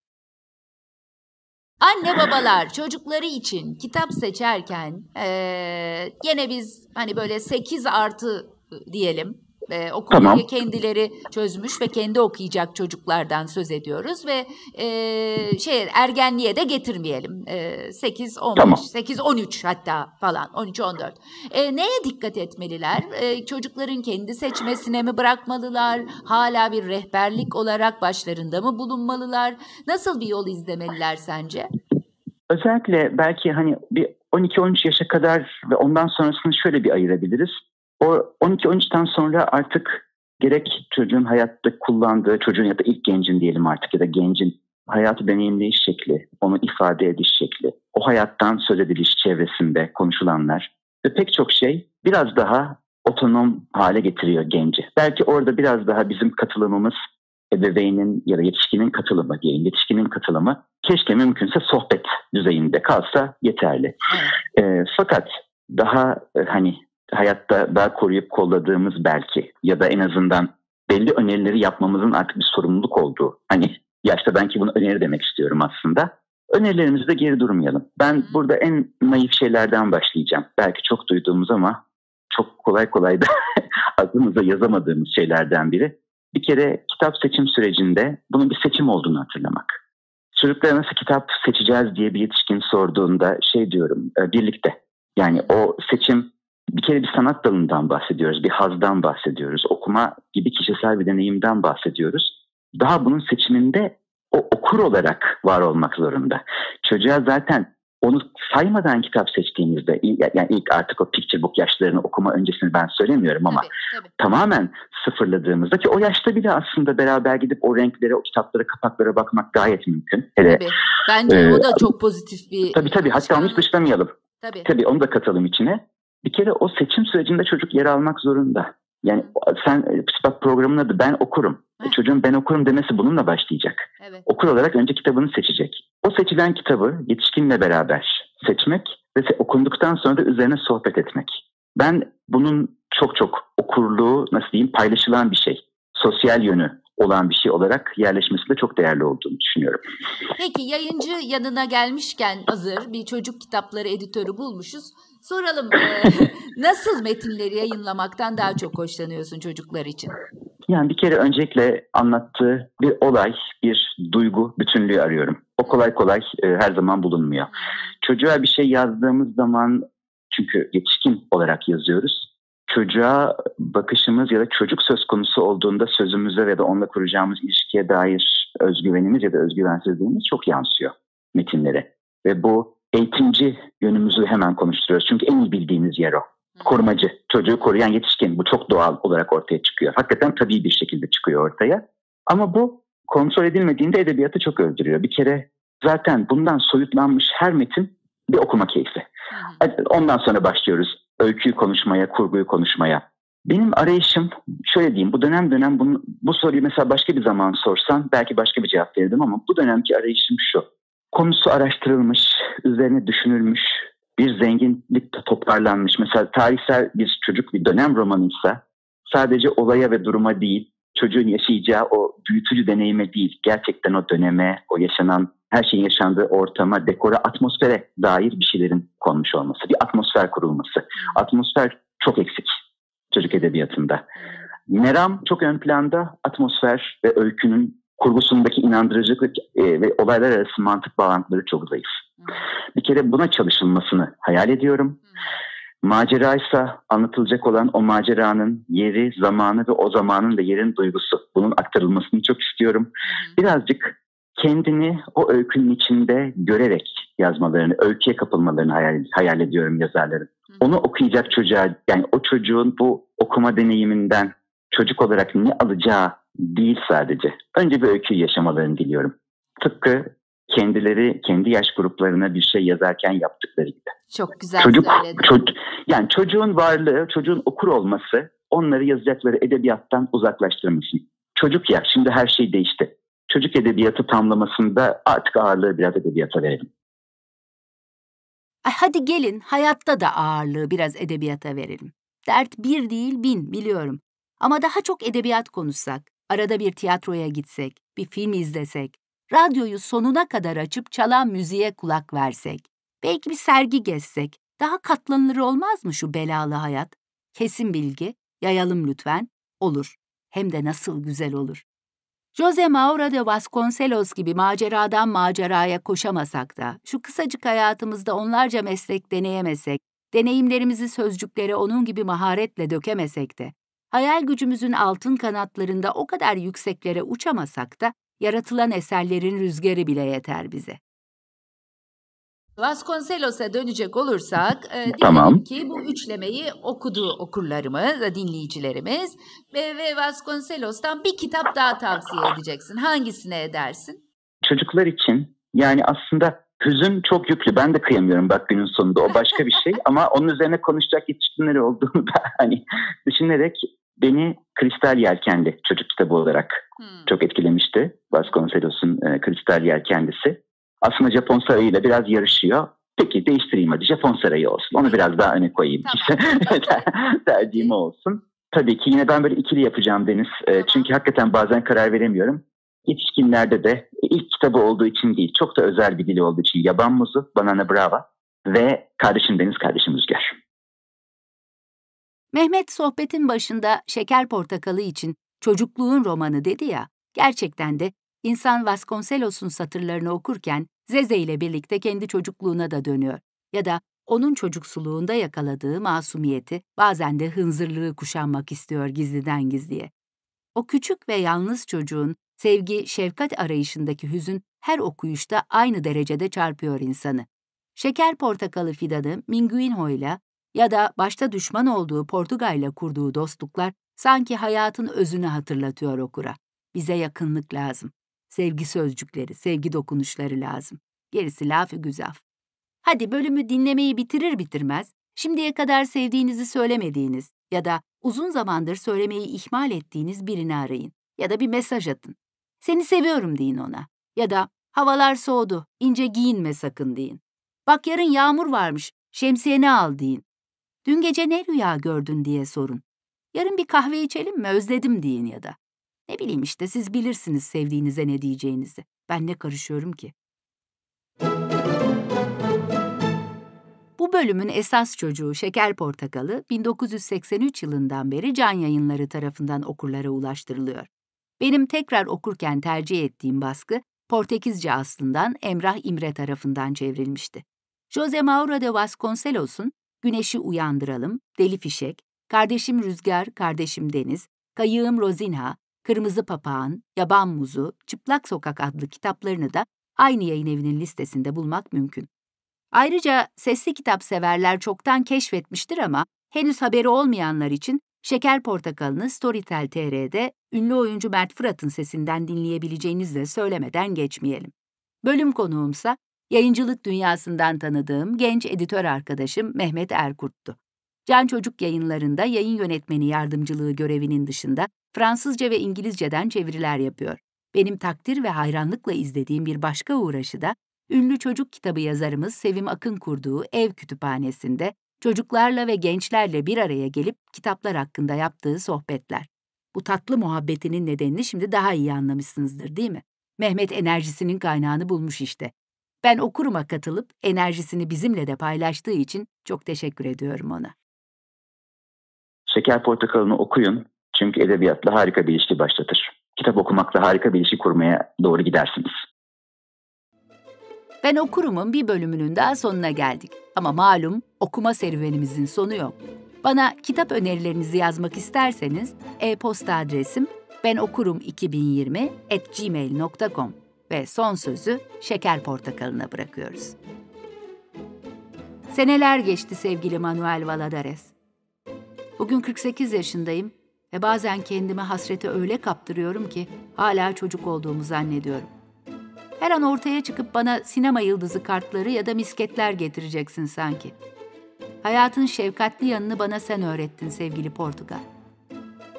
Anne babalar çocukları için kitap seçerken e, gene biz hani böyle 8 artı diyelim e, o konuyu tamam. kendileri çözmüş ve kendi okuyacak çocuklardan söz ediyoruz ve e, şey ergenliğe de getirmeyelim. E, 8 15 tamam. 8 13 hatta falan 13 14. E, neye dikkat etmeliler? E, çocukların kendi seçmesine mi bırakmalılar? Hala bir rehberlik olarak başlarında mı bulunmalılar? Nasıl bir yol izlemeliler sence? Özellikle belki hani bir 12-13 yaşa kadar ve ondan sonrasını şöyle bir ayırabiliriz. O 12-13'ten sonra artık gerek çocuğun hayatta kullandığı, çocuğun ya da ilk gencin diyelim artık ya da gencin hayatı deneyimleyiş şekli, onu ifade ediş şekli, o hayattan söz ediliş çevresinde konuşulanlar ve pek çok şey biraz daha otonom hale getiriyor genci. Belki orada biraz daha bizim katılımımız ebeveynin ya da yetişkinin katılımı diyelim, yetişkinin katılımı keşke mümkünse sohbet düzeyinde kalsa yeterli. Evet. E, fakat daha e, hani hayatta daha koruyup kolladığımız belki ya da en azından belli önerileri yapmamızın artık bir sorumluluk olduğu. Hani yaşta ben ki bunu öneri demek istiyorum aslında. Önerilerimizde geri durmayalım. Ben burada en naif şeylerden başlayacağım. Belki çok duyduğumuz ama çok kolay kolay da aklımıza yazamadığımız şeylerden biri. Bir kere kitap seçim sürecinde bunun bir seçim olduğunu hatırlamak. Çocuklara nasıl kitap seçeceğiz diye bir yetişkin sorduğunda şey diyorum e, birlikte. Yani o seçim bir kere bir sanat dalından bahsediyoruz, bir hazdan bahsediyoruz, okuma gibi kişisel bir deneyimden bahsediyoruz. Daha bunun seçiminde o okur olarak var olmak zorunda. Çocuğa zaten onu saymadan kitap seçtiğimizde yani ilk artık o picture book yaşlarını okuma öncesini ben söylemiyorum ama tabii, tabii. tamamen sıfırladığımızda ki o yaşta bile aslında beraber gidip o renklere, o kitaplara, kapaklara bakmak gayet mümkün. Hele, tabii. Bence e, o da çok pozitif bir Tabii tabii hatta onu hiç dışlamayalım. Tabii. tabii onu da katalım içine. Bir kere o seçim sürecinde çocuk yer almak zorunda. Yani sen e, psikolog programının adı ben okurum. E çocuğun ben okurum demesi bununla başlayacak. Evet. Okur olarak önce kitabını seçecek. O seçilen kitabı yetişkinle beraber seçmek ve okunduktan sonra da üzerine sohbet etmek. Ben bunun çok çok okurluğu nasıl diyeyim paylaşılan bir şey. Sosyal yönü olan bir şey olarak yerleşmesi de çok değerli olduğunu düşünüyorum. Peki yayıncı yanına gelmişken hazır bir çocuk kitapları editörü bulmuşuz. Soralım nasıl metinleri yayınlamaktan daha çok hoşlanıyorsun çocuklar için? Yani bir kere öncelikle anlattığı bir olay, bir duygu bütünlüğü arıyorum. O kolay kolay e, her zaman bulunmuyor. Çocuğa bir şey yazdığımız zaman çünkü yetişkin olarak yazıyoruz. Çocuğa bakışımız ya da çocuk söz konusu olduğunda sözümüze ya da onunla kuracağımız ilişkiye dair özgüvenimiz ya da özgüvensizliğimiz çok yansıyor metinlere. Ve bu eğitimci yönümüzü hemen konuşturuyoruz. Çünkü en iyi bildiğimiz yer o. Korumacı, çocuğu koruyan yetişkin. Bu çok doğal olarak ortaya çıkıyor. Hakikaten tabii bir şekilde çıkıyor ortaya. Ama bu kontrol edilmediğinde edebiyatı çok öldürüyor. Bir kere zaten bundan soyutlanmış her metin bir okuma keyfi. Ondan sonra başlıyoruz öyküyü konuşmaya, kurguyu konuşmaya. Benim arayışım şöyle diyeyim bu dönem dönem bunu, bu soruyu mesela başka bir zaman sorsan belki başka bir cevap verirdim ama bu dönemki arayışım şu konusu araştırılmış, üzerine düşünülmüş, bir zenginlik toparlanmış. Mesela tarihsel bir çocuk bir dönem romanıysa sadece olaya ve duruma değil, çocuğun yaşayacağı o büyütücü deneyime değil, gerçekten o döneme, o yaşanan her şeyin yaşandığı ortama, dekora, atmosfere dair bir şeylerin konmuş olması, bir atmosfer kurulması. Atmosfer çok eksik çocuk edebiyatında. Meram çok ön planda, atmosfer ve öykünün kurgusundaki inandırıcılık e, ve olaylar arası mantık bağlantıları çok zayıf. Bir kere buna çalışılmasını hayal ediyorum. Macera ise anlatılacak olan o maceranın yeri, zamanı ve o zamanın da yerin duygusu. Bunun aktarılmasını çok istiyorum. Birazcık kendini o öykünün içinde görerek yazmalarını, öyküye kapılmalarını hayal, hayal ediyorum yazarların. Onu okuyacak çocuğa, yani o çocuğun bu okuma deneyiminden çocuk olarak ne alacağı değil sadece. Önce bir öykü yaşamalarını diliyorum. Tıpkı kendileri kendi yaş gruplarına bir şey yazarken yaptıkları gibi. Çok güzel Çocuk, çocuk, yani çocuğun varlığı, çocuğun okur olması onları yazacakları edebiyattan uzaklaştırmasın. Çocuk ya şimdi her şey değişti. Çocuk edebiyatı tamlamasında artık ağırlığı biraz edebiyata verelim. Hadi gelin hayatta da ağırlığı biraz edebiyata verelim. Dert bir değil bin biliyorum. Ama daha çok edebiyat konuşsak, arada bir tiyatroya gitsek, bir film izlesek, radyoyu sonuna kadar açıp çalan müziğe kulak versek, belki bir sergi gezsek, daha katlanılır olmaz mı şu belalı hayat? Kesin bilgi, yayalım lütfen, olur. Hem de nasıl güzel olur. Jose Maura de Vasconcelos gibi maceradan maceraya koşamasak da, şu kısacık hayatımızda onlarca meslek deneyemesek, deneyimlerimizi sözcüklere onun gibi maharetle dökemesek de, hayal gücümüzün altın kanatlarında o kadar yükseklere uçamasak da, yaratılan eserlerin rüzgarı bile yeter bize. Vasconcelos'a dönecek olursak, e, tamam. ki bu üçlemeyi okudu okurlarımız, dinleyicilerimiz ve, ve Vasconcelos'tan bir kitap daha tavsiye edeceksin. Hangisine edersin? Çocuklar için yani aslında hüzün çok yüklü. Ben de kıyamıyorum bak günün sonunda. O başka bir şey ama onun üzerine konuşacak yetişkinleri olduğunu da hani düşünerek beni Kristal Yelkenli çocuk kitabı olarak hmm. çok etkilemişti. Vasconcelos'un e, Kristal Yelkenlisi aslında Japon sarayıyla biraz yarışıyor. Peki değiştireyim hadi Japon sarayı olsun. Onu biraz daha öne koyayım. Tamam. Tercihim olsun. Tabii ki yine ben böyle ikili yapacağım Deniz. Tamam. Çünkü hakikaten bazen karar veremiyorum. Yetişkinlerde de ilk kitabı olduğu için değil, çok da özel bir dili olduğu için Yaban Muzu, Banana Brava ve Kardeşim Deniz, Kardeşim Rüzgar. Mehmet sohbetin başında Şeker Portakalı için çocukluğun romanı dedi ya, gerçekten de insan Vasconcelos'un satırlarını okurken Zeze ile birlikte kendi çocukluğuna da dönüyor ya da onun çocuksuluğunda yakaladığı masumiyeti, bazen de hınzırlığı kuşanmak istiyor gizliden gizliye. O küçük ve yalnız çocuğun sevgi, şefkat arayışındaki hüzün her okuyuşta aynı derecede çarpıyor insanı. Şeker portakalı fidanı Minguinho ile ya da başta düşman olduğu Portugal'la kurduğu dostluklar sanki hayatın özünü hatırlatıyor okura. Bize yakınlık lazım. Sevgi sözcükleri, sevgi dokunuşları lazım. Gerisi lafı güzaf. Hadi bölümü dinlemeyi bitirir bitirmez, şimdiye kadar sevdiğinizi söylemediğiniz ya da uzun zamandır söylemeyi ihmal ettiğiniz birini arayın ya da bir mesaj atın. Seni seviyorum deyin ona ya da havalar soğudu, ince giyinme sakın deyin. Bak yarın yağmur varmış, şemsiyeni al deyin. Dün gece ne rüya gördün diye sorun. Yarın bir kahve içelim mi özledim deyin ya da. Ne bileyim işte siz bilirsiniz sevdiğinize ne diyeceğinizi. Ben ne karışıyorum ki? Bu bölümün esas çocuğu Şeker Portakalı 1983 yılından beri Can Yayınları tarafından okurlara ulaştırılıyor. Benim tekrar okurken tercih ettiğim baskı Portekizce aslından Emrah İmre tarafından çevrilmişti. Jose Mauro de Vasconcelos'un Güneşi Uyandıralım, Deli Fişek, Kardeşim Rüzgar, Kardeşim Deniz, Kayığım Rozinha, Kırmızı Papağan, Yaban Muzu, Çıplak Sokak adlı kitaplarını da aynı yayın evinin listesinde bulmak mümkün. Ayrıca sesli kitap severler çoktan keşfetmiştir ama henüz haberi olmayanlar için Şeker Portakalı'nı Storytel TR'de ünlü oyuncu Mert Fırat'ın sesinden dinleyebileceğinizi de söylemeden geçmeyelim. Bölüm konuğumsa yayıncılık dünyasından tanıdığım genç editör arkadaşım Mehmet Erkurt'tu. Can Çocuk yayınlarında yayın yönetmeni yardımcılığı görevinin dışında Fransızca ve İngilizceden çeviriler yapıyor. Benim takdir ve hayranlıkla izlediğim bir başka uğraşı da ünlü çocuk kitabı yazarımız Sevim Akın kurduğu ev kütüphanesinde çocuklarla ve gençlerle bir araya gelip kitaplar hakkında yaptığı sohbetler. Bu tatlı muhabbetinin nedenini şimdi daha iyi anlamışsınızdır değil mi? Mehmet enerjisinin kaynağını bulmuş işte. Ben okuruma katılıp enerjisini bizimle de paylaştığı için çok teşekkür ediyorum ona. Şeker Portakalı'nı okuyun çünkü edebiyatla harika bir ilişki başlatır. Kitap okumakla harika bir ilişki kurmaya doğru gidersiniz. Ben okurumun bir bölümünün daha sonuna geldik. Ama malum okuma serüvenimizin sonu yok. Bana kitap önerilerinizi yazmak isterseniz e-posta adresim benokurum2020 ve son sözü şeker portakalına bırakıyoruz. Seneler geçti sevgili Manuel Valadares. Bugün 48 yaşındayım ve bazen kendimi hasrete öyle kaptırıyorum ki hala çocuk olduğumu zannediyorum. Her an ortaya çıkıp bana sinema yıldızı kartları ya da misketler getireceksin sanki. Hayatın şefkatli yanını bana sen öğrettin sevgili Portugal.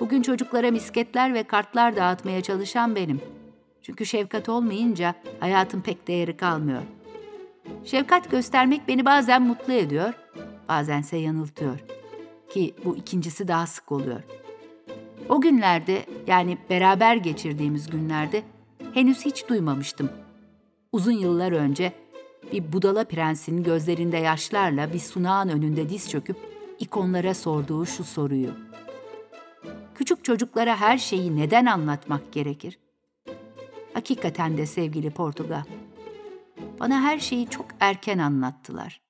Bugün çocuklara misketler ve kartlar dağıtmaya çalışan benim. Çünkü şefkat olmayınca hayatın pek değeri kalmıyor. Şefkat göstermek beni bazen mutlu ediyor, bazense yanıltıyor. Ki bu ikincisi daha sık oluyor. O günlerde yani beraber geçirdiğimiz günlerde henüz hiç duymamıştım uzun yıllar önce bir budala prensinin gözlerinde yaşlarla bir sunağın önünde diz çöküp ikonlara sorduğu şu soruyu. Küçük çocuklara her şeyi neden anlatmak gerekir? Hakikaten de sevgili Portugal. Bana her şeyi çok erken anlattılar.